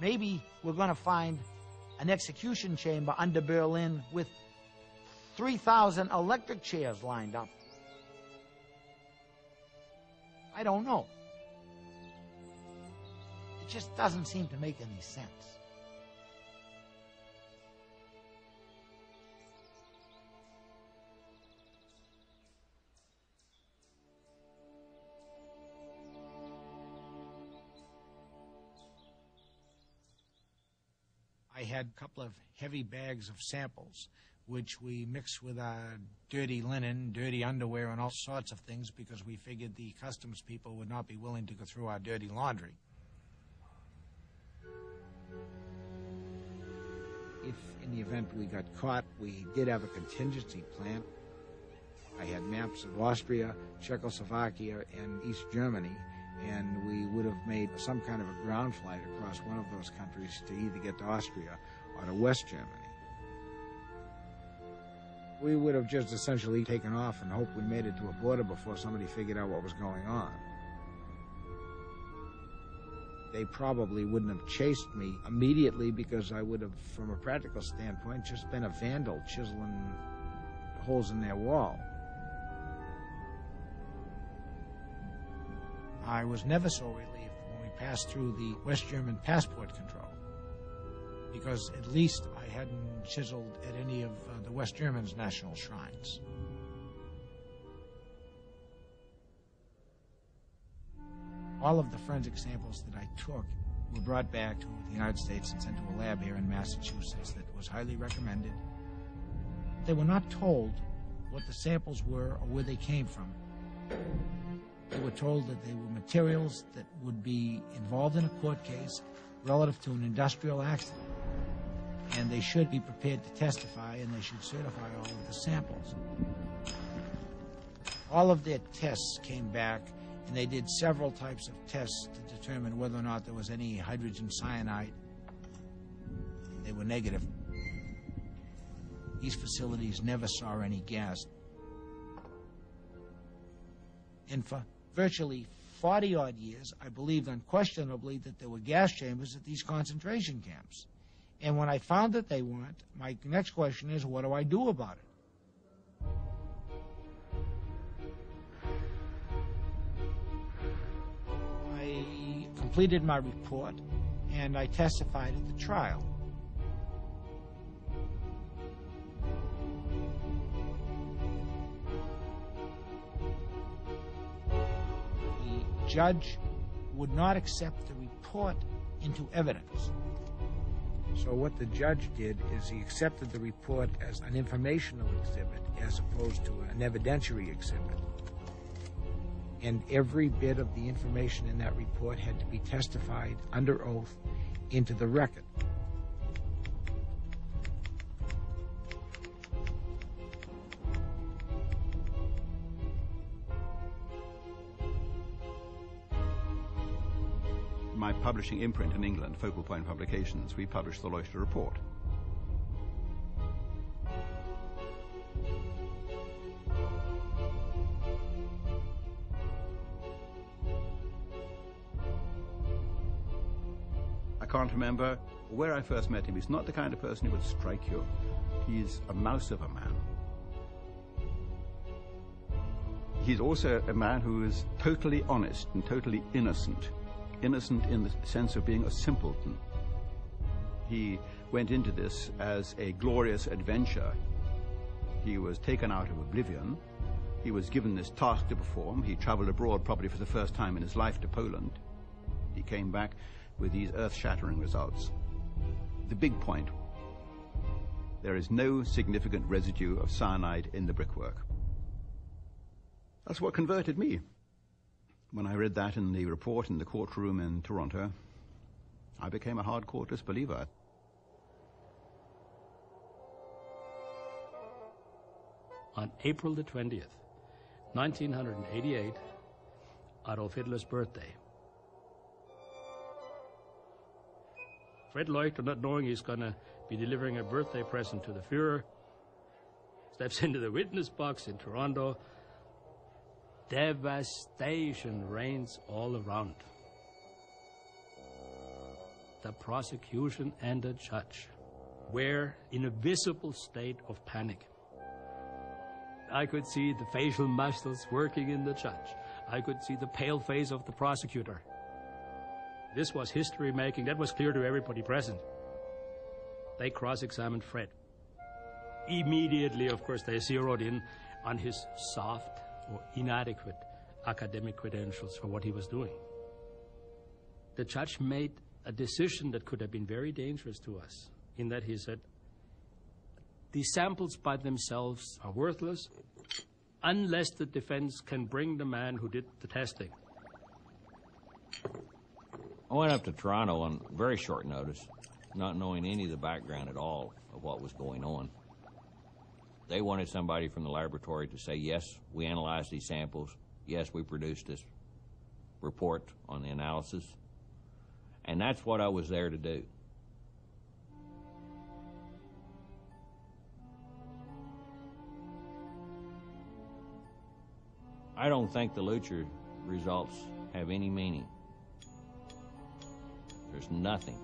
Maybe we're going to find an execution chamber under Berlin with 3,000 electric chairs lined up. I don't know. It just doesn't seem to make any sense. Had a couple of heavy bags of samples, which we mixed with our dirty linen, dirty underwear, and all sorts of things because we figured the customs people would not be willing to go through our dirty laundry. If in the event we got caught, we did have a contingency plan. I had maps of Austria, Czechoslovakia, and East Germany, and we would have made some kind of a ground flight across one of those countries to either get to Austria or to West Germany. We would have just essentially taken off and hoped we made it to a border before somebody figured out what was going on. They probably wouldn't have chased me immediately because I would have, from a practical standpoint, just been a vandal chiseling holes in their wall. I was never so relieved when we passed through the West German passport control because at least I hadn't chiseled at any of uh, the West Germans' national shrines. All of the forensic samples that I took were brought back to the United States and sent to a lab here in Massachusetts that was highly recommended. They were not told what the samples were or where they came from. They were told that they were materials that would be involved in a court case relative to an industrial accident. And they should be prepared to testify and they should certify all of the samples. All of their tests came back and they did several types of tests to determine whether or not there was any hydrogen cyanide. They were negative. These facilities never saw any gas. For virtually 40 odd years, I believed unquestionably that there were gas chambers at these concentration camps. And when I found that they weren't, my next question is what do I do about it? I completed my report and I testified at the trial. Judge would not accept the report into evidence. So what the judge did is he accepted the report as an informational exhibit as opposed to an evidentiary exhibit. And every bit of the information in that report had to be testified under oath into the record. My publishing imprint in England, Focal Point Publications, we published the Leuchter Report. I can't remember where I first met him. He's not the kind of person who would strike you. He's a mouse of a man. He's also a man who is totally honest and totally innocent innocent in the sense of being a simpleton. He went into this as a glorious adventure. He was taken out of oblivion. He was given this task to perform. He traveled abroad probably for the first time in his life to Poland. He came back with these earth-shattering results. The big point, there is no significant residue of cyanide in the brickwork. That's what converted me. When I read that in the report in the courtroom in Toronto, I became a hardcore disbeliever. On April the 20th, 1988, Adolf Hitler's birthday. Fred Leuchter, not knowing he's going to be delivering a birthday present to the Fuhrer, steps into the witness box in Toronto, devastation reigns all around. The prosecution and the judge were in a visible state of panic. I could see the facial muscles working in the judge. I could see the pale face of the prosecutor. This was history making. That was clear to everybody present. They cross examined Fred. Immediately, of course, they zeroed in on his soft, or inadequate academic credentials for what he was doing. The judge made a decision that could have been very dangerous to us. in that he said, these samples by themselves are worthless unless the defense can bring the man who did the testing. I went up to Toronto on very short notice, not knowing any of the background at all of what was going on. They wanted somebody from the laboratory to say, yes, we analyzed these samples. Yes, we produced this report on the analysis. And that's what I was there to do. I don't think the Leuchter results have any meaning. There's nothing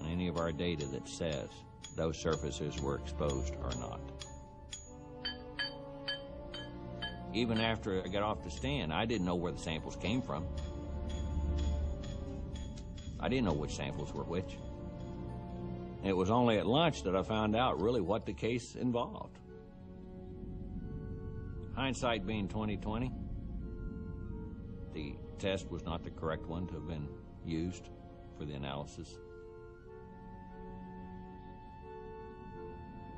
in any of our data that says those surfaces were exposed or not. Even after I got off the stand, I didn't know where the samples came from. I didn't know which samples were which. It was only at lunch that I found out really what the case involved. Hindsight being 2020, the test was not the correct one to have been used for the analysis.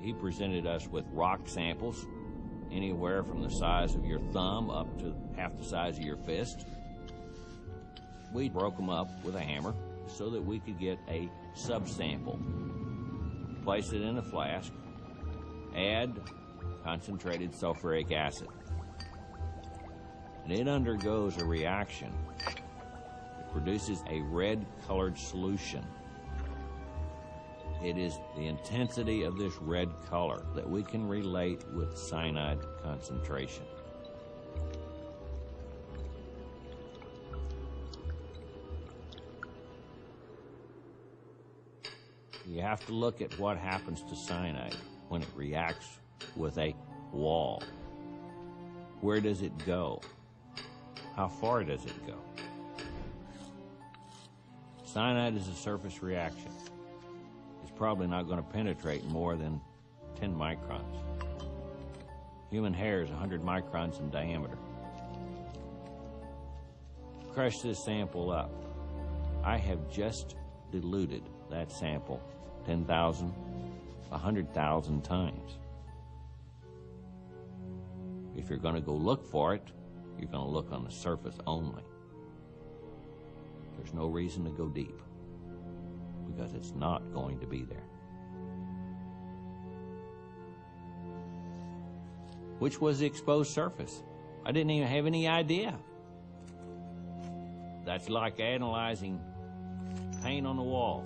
He presented us with rock samples, anywhere from the size of your thumb up to half the size of your fist. We broke them up with a hammer so that we could get a subsample. Place it in a flask, add concentrated sulfuric acid. And it undergoes a reaction. It produces a red colored solution. It is the intensity of this red color that we can relate with cyanide concentration. You have to look at what happens to cyanide when it reacts with a wall. Where does it go? How far does it go? Cyanide is a surface reaction. Probably not going to penetrate more than 10 microns. Human hair is 100 microns in diameter. Crush this sample up. I have just diluted that sample 10,000, 100,000 times. If you're going to go look for it, you're going to look on the surface only. There's no reason to go deep because it's not going to be there. Which was the exposed surface? I didn't even have any idea. That's like analyzing paint on the wall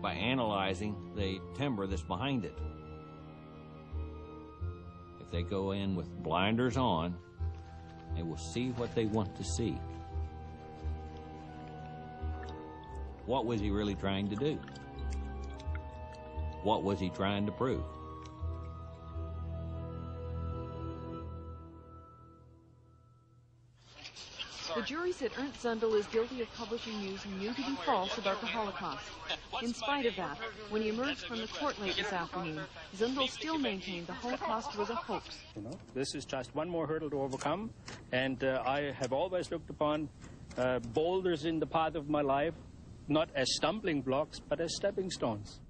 by analyzing the timber that's behind it. If they go in with blinders on, they will see what they want to see. What was he really trying to do? What was he trying to prove? The jury said Ernst Zundel is guilty of publishing news he knew to be false about the Holocaust. In spite of that, when he emerged from the court late this afternoon, Zundel still maintained the Holocaust was a hoax. This is just one more hurdle to overcome, and uh, I have always looked upon uh, boulders in the path of my life not as stumbling blocks, but as stepping stones.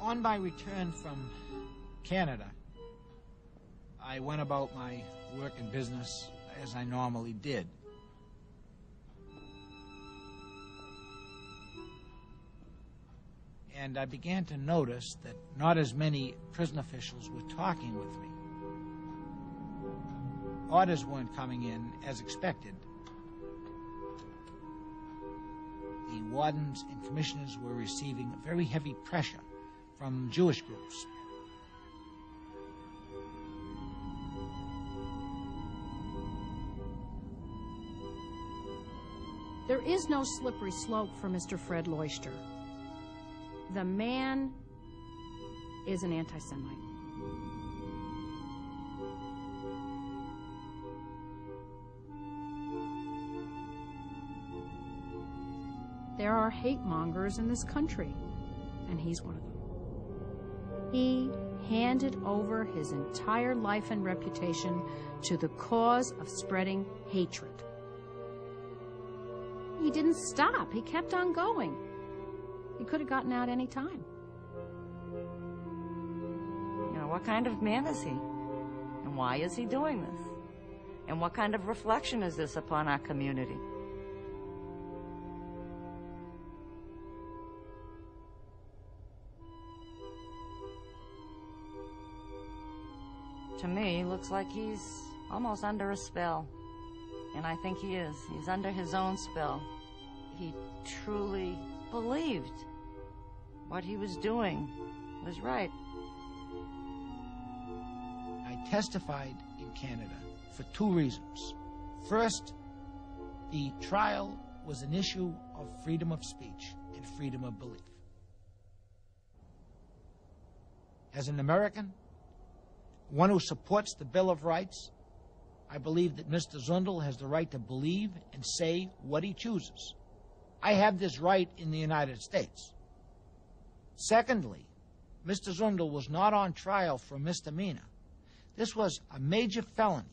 On my return from Canada, I went about my work and business as I normally did. And I began to notice that not as many prison officials were talking with me. Orders weren't coming in as expected. The wardens and commissioners were receiving very heavy pressure from Jewish groups. There is no slippery slope for Mr. Fred Leuchter. The man is an anti Semite. There are hate mongers in this country, and he's one of them. He handed over his entire life and reputation to the cause of spreading hatred. He didn't stop, he kept on going. He could have gotten out any time. You know, what kind of man is he? And why is he doing this? And what kind of reflection is this upon our community? To me, looks like he's almost under a spell. And I think he is. He's under his own spell. He truly believed what he was doing was right. I testified in Canada for two reasons. First, the trial was an issue of freedom of speech and freedom of belief. As an American, one who supports the Bill of Rights, I believe that Mr. Zundel has the right to believe and say what he chooses. I have this right in the United States. Secondly, Mr. Zundel was not on trial for misdemeanor. This was a major felony.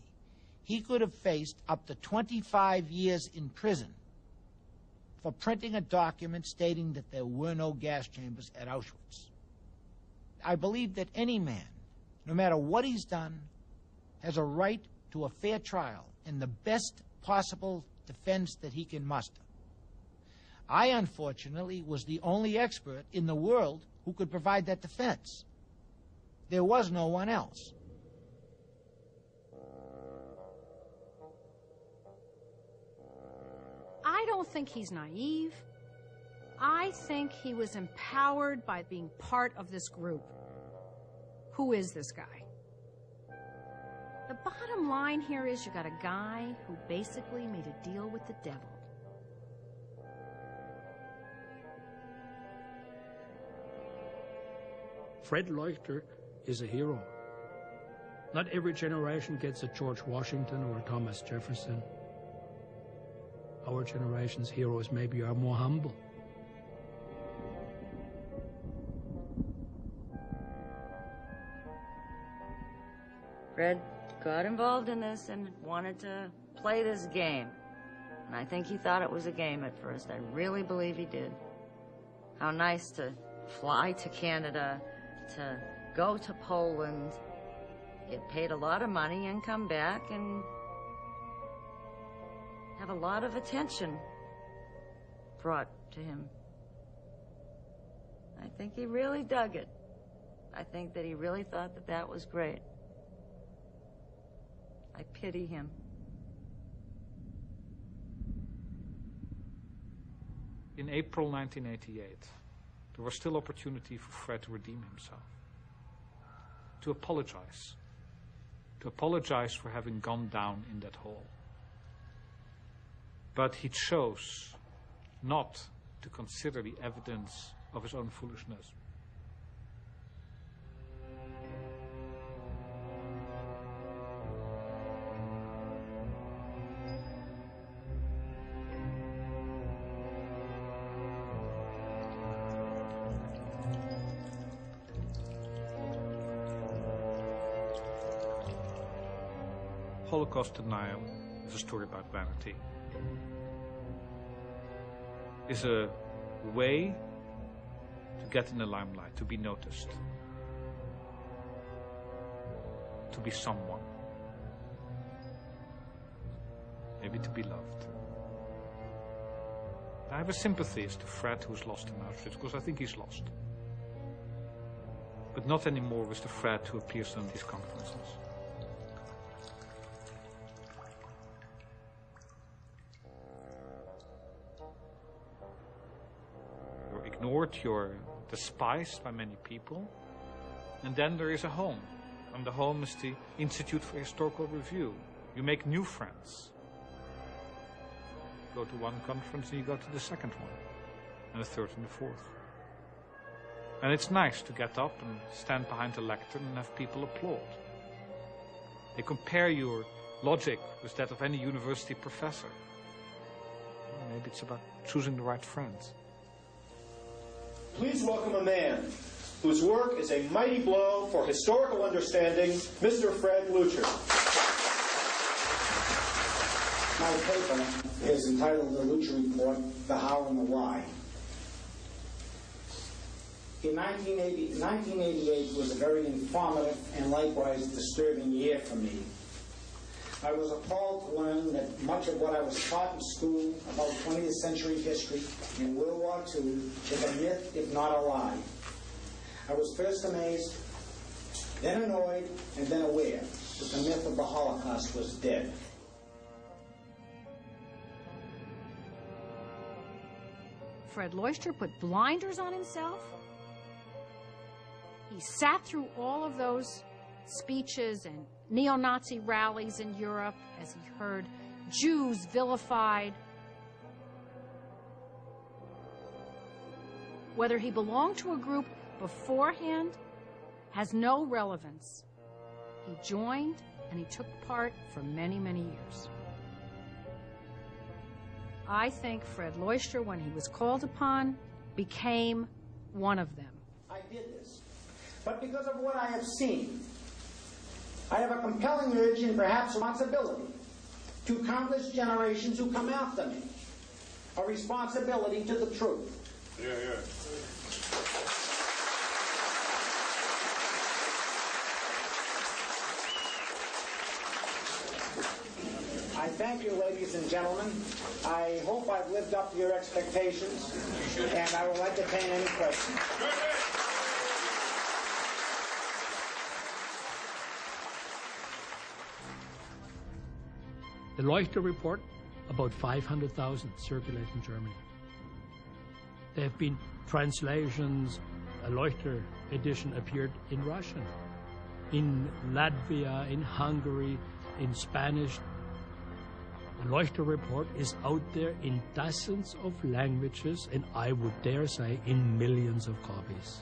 He could have faced up to 25 years in prison for printing a document stating that there were no gas chambers at Auschwitz. I believe that any man, no matter what he's done, has a right to a fair trial and the best possible defense that he can muster. I, unfortunately, was the only expert in the world who could provide that defense. There was no one else. I don't think he's naive. I think he was empowered by being part of this group. Who is this guy? The bottom line here is you got a guy who basically made a deal with the devil. Fred Leuchter is a hero. Not every generation gets a George Washington or a Thomas Jefferson. Our generation's heroes maybe are more humble. Fred got involved in this and wanted to play this game. And I think he thought it was a game at first. I really believe he did. How nice to fly to Canada, to go to Poland, get paid a lot of money and come back and have a lot of attention brought to him. I think he really dug it. I think that he really thought that that was great. I pity him. In April 1988, there was still opportunity for Fred to redeem himself, to apologize, to apologize for having gone down in that hole. But he chose not to consider the evidence of his own foolishness. Holocaust denial is a story about vanity. Is a way to get in the limelight, to be noticed, to be someone, maybe to be loved. I have a sympathy as to Fred who's lost in Auschwitz, because I think he's lost. But not anymore with the Fred who appears on these conferences. Ignored, you're despised by many people. And then there is a home. And the home is the Institute for Historical Review. You make new friends. Go to one conference and you go to the second one. And the third and the fourth. And it's nice to get up and stand behind the lectern and have people applaud. They compare your logic with that of any university professor. Maybe it's about choosing the right friends. Please welcome a man whose work is a mighty blow for historical understanding, Mr. Fred Leuchter. My paper is entitled The Leuchter Report, The How and the Why. In 1980, 1988 was a very informative and likewise disturbing year for me. I was appalled to learn that much of what I was taught in school about 20th century history and World War II is a myth, if not a lie. I was first amazed, then annoyed, and then aware that the myth of the Holocaust was dead. Fred Leuchter put blinders on himself. He sat through all of those speeches and neo Nazi rallies in Europe as he heard Jews vilified. Whether he belonged to a group beforehand has no relevance. He joined and he took part for many, many years. I think Fred Leuchter, when he was called upon, became one of them. I did this, but because of what I have seen, I have a compelling urge and perhaps responsibility to countless generations who come after me. A responsibility to the truth. Yeah, yeah. I thank you, ladies and gentlemen. I hope I've lived up to your expectations, and I will entertain any questions. The Leuchter report, about 500,000 circulate in Germany. There have been translations. A Leuchter edition appeared in Russian, in Latvia, in Hungary, in Spanish. The Leuchter report is out there in dozens of languages, and I would dare say in millions of copies.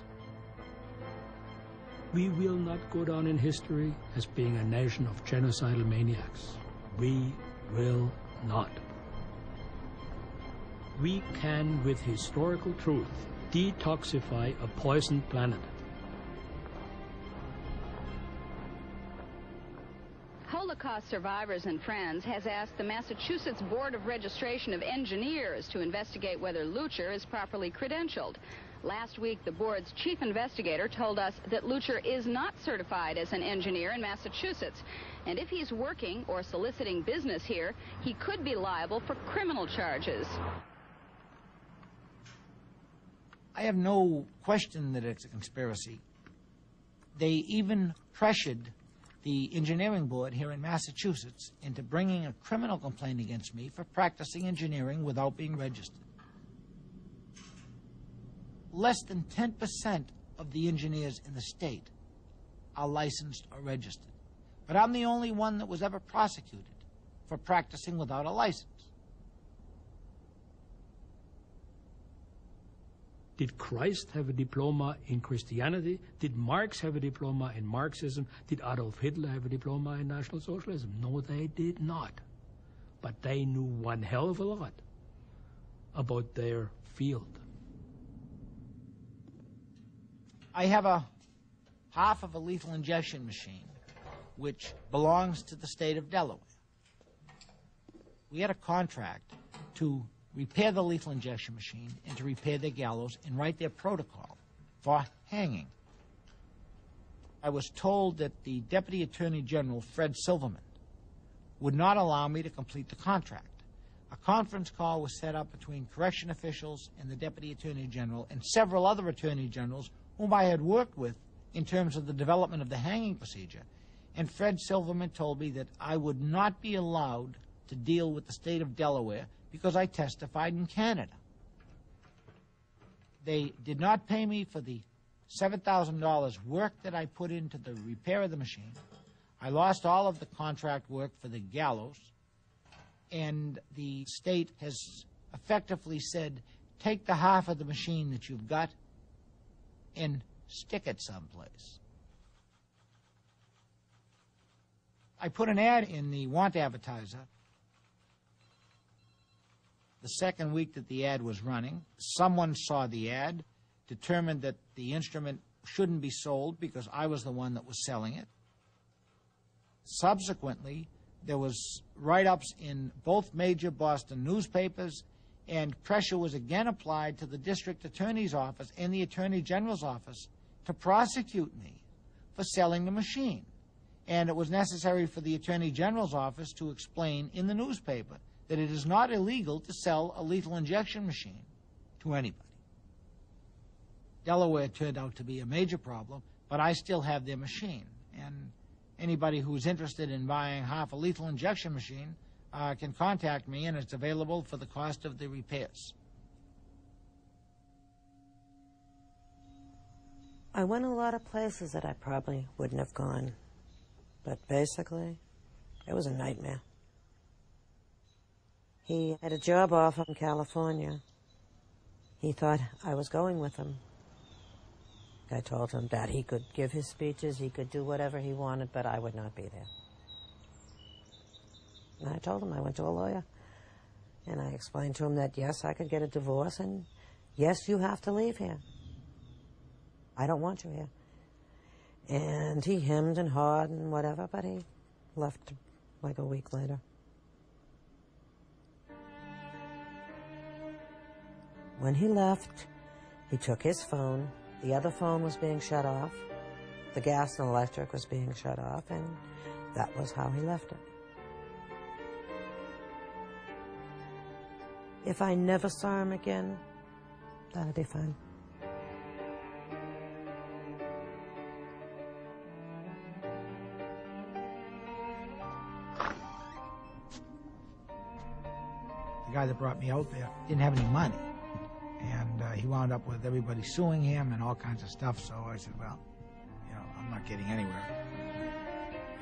We will not go down in history as being a nation of genocidal maniacs. We will not. We can, with historical truth, detoxify a poisoned planet. Holocaust Survivors and Friends has asked the Massachusetts Board of Registration of Engineers to investigate whether Leuchter is properly credentialed. Last week, the board's chief investigator told us that Leuchter is not certified as an engineer in Massachusetts. And if he's working or soliciting business here, he could be liable for criminal charges. I have no question that it's a conspiracy. They even pressured the engineering board here in Massachusetts into bringing a criminal complaint against me for practicing engineering without being registered. Less than 10% of the engineers in the state are licensed or registered. But I'm the only one that was ever prosecuted for practicing without a license. Did Christ have a diploma in Christianity? Did Marx have a diploma in Marxism? Did Adolf Hitler have a diploma in National Socialism? No, they did not. But they knew one hell of a lot about their field. I have a half of a lethal injection machine which belongs to the state of Delaware. We had a contract to repair the lethal injection machine and to repair their gallows and write their protocol for hanging. I was told that the Deputy Attorney General, Fred Silverman, would not allow me to complete the contract. A conference call was set up between correction officials and the Deputy Attorney General and several other Attorney Generals whom I had worked with in terms of the development of the hanging procedure. And Fred Silverman told me that I would not be allowed to deal with the state of Delaware because I testified in Canada. They did not pay me for the $7,000 work that I put into the repair of the machine. I lost all of the contract work for the gallows, and the state has effectively said, take the half of the machine that you've got and stick it someplace. I put an ad in the Want Advertiser the second week that the ad was running. Someone saw the ad, determined that the instrument shouldn't be sold because I was the one that was selling it. Subsequently, there was write-ups in both major Boston newspapers, and pressure was again applied to the district attorney's office and the attorney general's office to prosecute me for selling the machine. And it was necessary for the attorney general's office to explain in the newspaper that it is not illegal to sell a lethal injection machine to anybody. Delaware turned out to be a major problem, but I still have their machine. And anybody who's interested in buying half a lethal injection machine uh, can contact me, and it's available for the cost of the repairs. I went a lot of places that I probably wouldn't have gone, but basically, it was a nightmare. He had a job offer in California. He thought I was going with him. I told him that he could give his speeches, he could do whatever he wanted, but I would not be there. And I told him I went to a lawyer. And I explained to him that, yes, I could get a divorce, and yes, you have to leave here. I don't want you here. And he hemmed and hawed and whatever, but he left like a week later. When he left, he took his phone. The other phone was being shut off. The gas and electric was being shut off, and that was how he left it. If I never saw him again, that'd be fine. Guy that brought me out there didn't have any money. And uh, he wound up with everybody suing him and all kinds of stuff. So I said, well, you know, I'm not getting anywhere.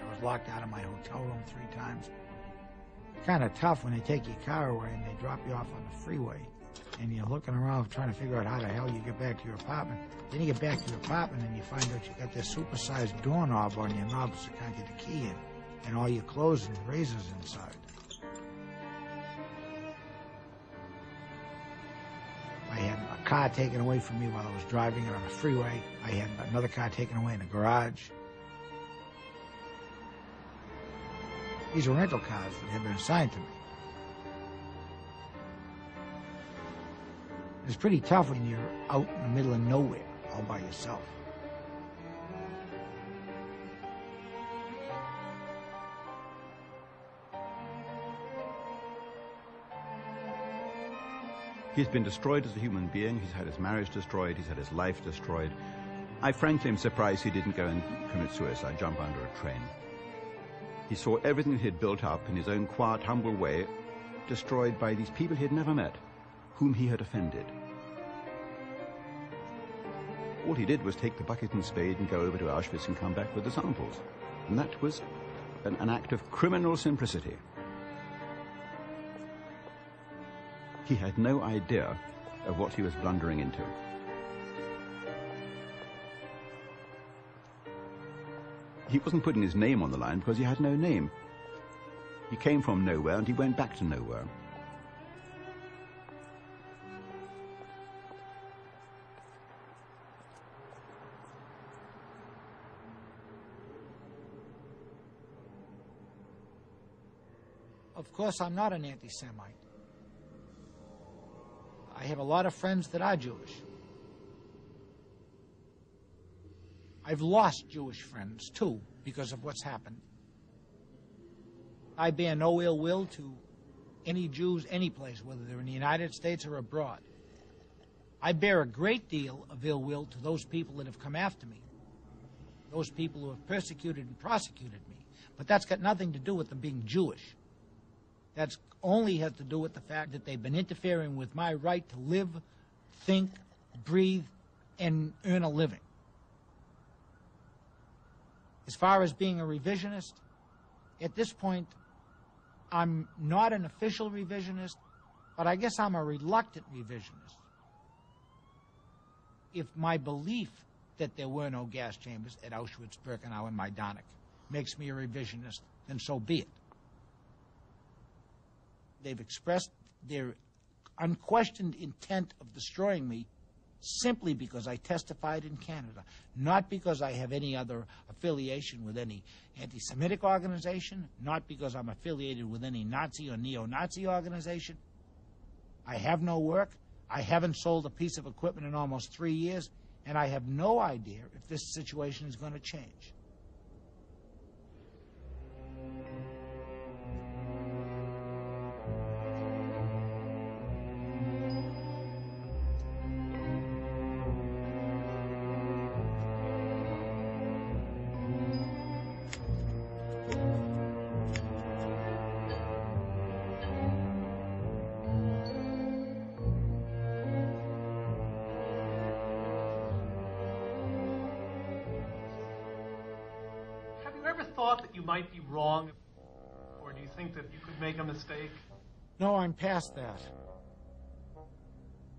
I was locked out of my hotel room three times. Kind of tough when they take your car away and they drop you off on the freeway. And you're looking around trying to figure out how the hell you get back to your apartment. Then you get back to your apartment and you find out you got this supersized doorknob on your knob so you can't get the key in. And all your clothes and razors inside. Car taken away from me while I was driving it on the freeway. I had another car taken away in a garage. These are rental cars that had been assigned to me. It's pretty tough when you're out in the middle of nowhere, all by yourself. He's been destroyed as a human being. He's had his marriage destroyed. He's had his life destroyed. I frankly am surprised he didn't go and commit suicide, jump under a train. He saw everything he had built up in his own quiet, humble way destroyed by these people he had never met, whom he had offended. All he did was take the bucket and spade and go over to Auschwitz and come back with the samples. And that was an, an act of criminal simplicity. He had no idea of what he was blundering into. He wasn't putting his name on the line because he had no name. He came from nowhere and he went back to nowhere. Of course, I'm not an anti Semite. I have a lot of friends that are Jewish. I've lost Jewish friends too because of what's happened. I bear no ill will to any Jews any place, whether they're in the United States or abroad. I bear a great deal of ill will to those people that have come after me, those people who have persecuted and prosecuted me. But that's got nothing to do with them being Jewish. That's only has to do with the fact that they've been interfering with my right to live, think, breathe, and earn a living. As far as being a revisionist, at this point, I'm not an official revisionist, but I guess I'm a reluctant revisionist. If my belief that there were no gas chambers at Auschwitz, Birkenau, and Majdanek makes me a revisionist, then so be it. They've expressed their unquestioned intent of destroying me simply because I testified in Canada, not because I have any other affiliation with any anti Semitic organization, not because I'm affiliated with any Nazi or neo Nazi organization. I have no work. I haven't sold a piece of equipment in almost three years, and I have no idea if this situation is going to change. Mistake? No, I'm past that.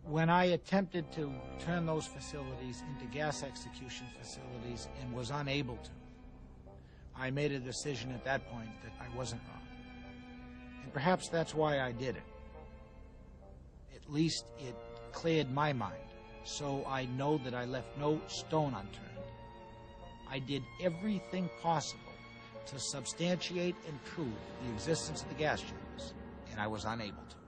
When I attempted to turn those facilities into gas execution facilities and was unable to, I made a decision at that point that I wasn't wrong. And perhaps that's why I did it. At least it cleared my mind, so I know that I left no stone unturned. I did everything possible to substantiate and prove the existence of the gas chambers, and I was unable to.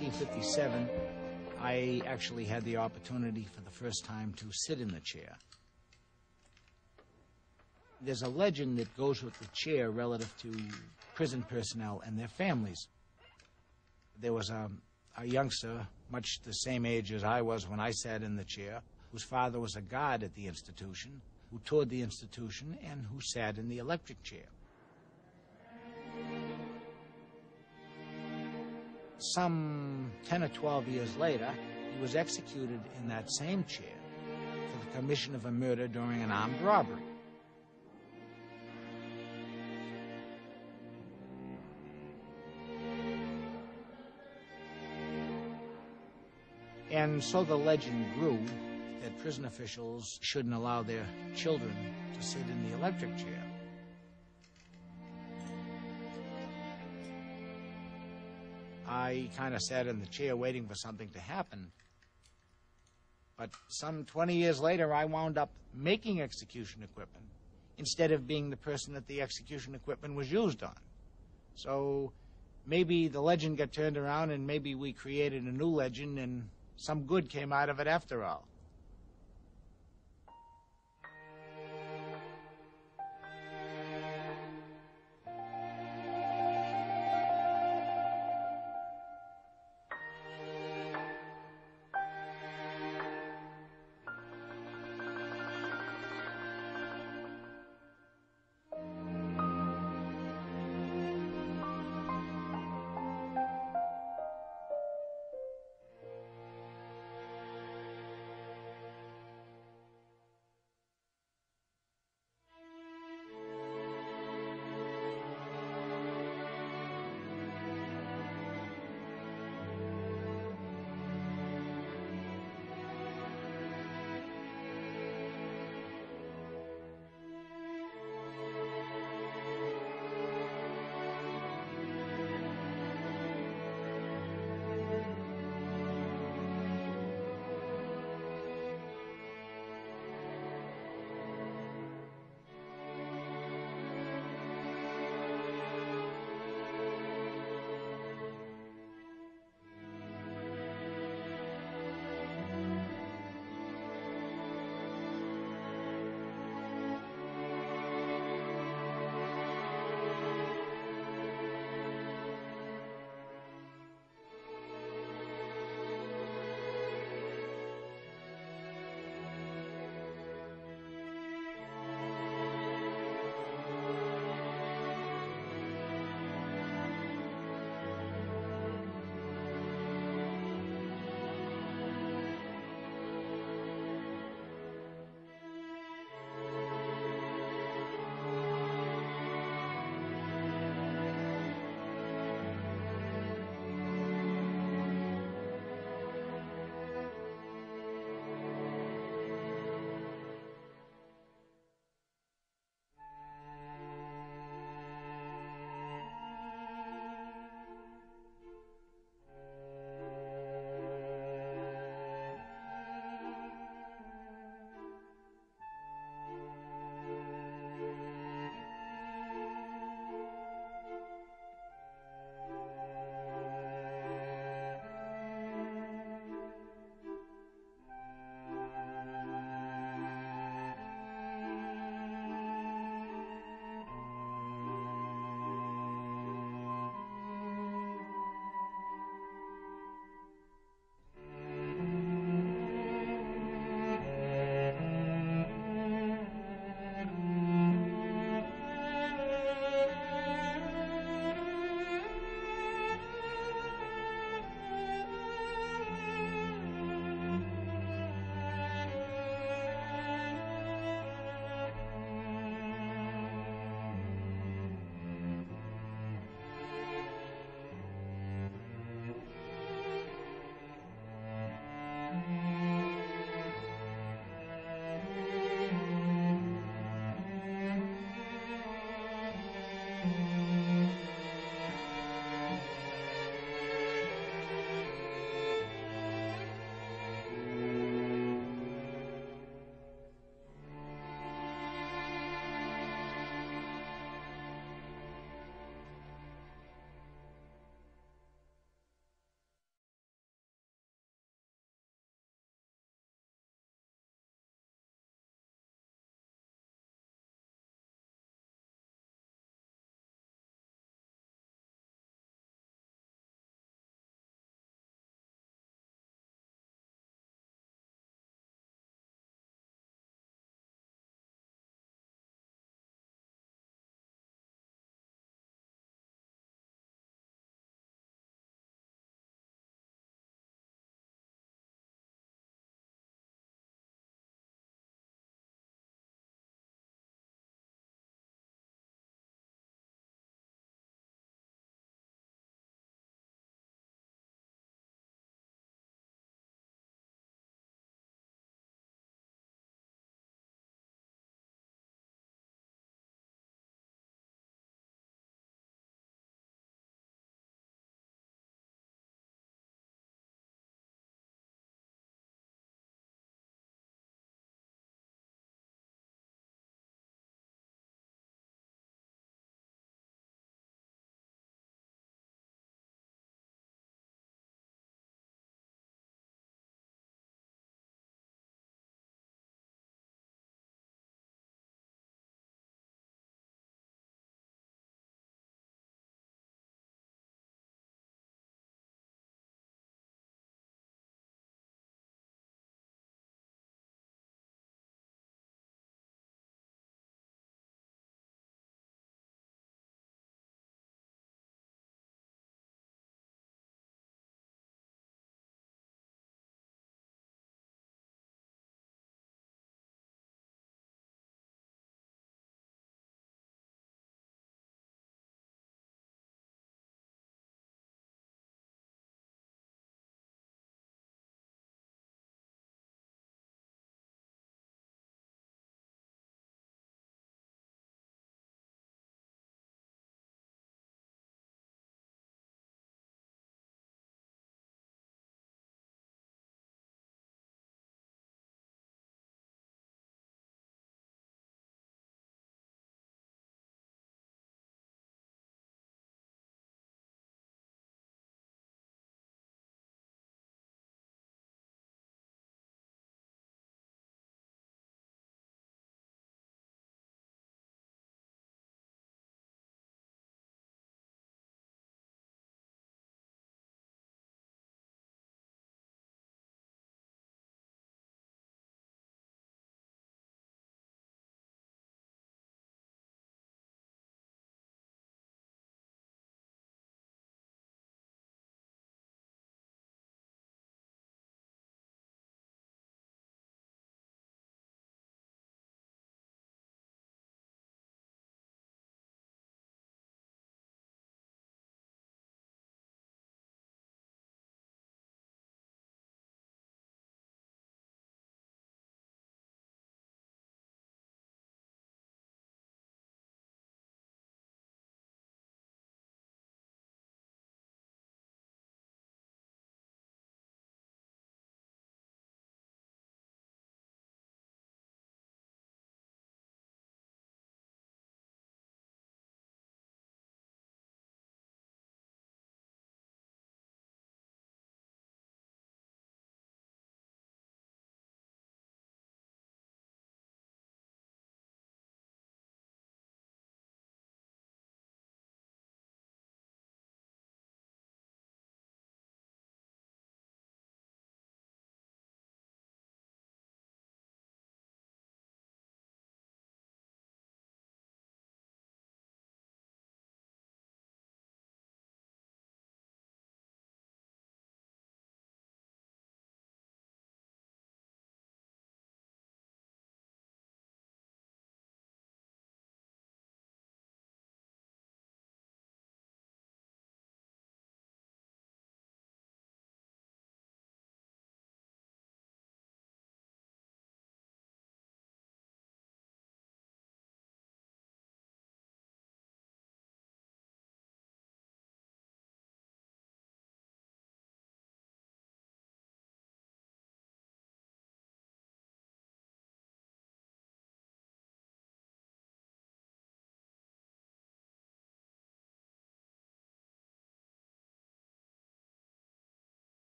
1957, I actually had the opportunity for the first time to sit in the chair. There's a legend that goes with the chair relative to prison personnel and their families. There was a, a youngster, much the same age as I was when I sat in the chair, whose father was a guard at the institution, who toured the institution, and who sat in the electric chair. Some 10 or 12 years later, he was executed in that same chair for the commission of a murder during an armed robbery. And so the legend grew that prison officials shouldn't allow their children to sit in the electric chair. I kind of sat in the chair waiting for something to happen. But some 20 years later, I wound up making execution equipment instead of being the person that the execution equipment was used on. So maybe the legend got turned around and maybe we created a new legend and some good came out of it after all.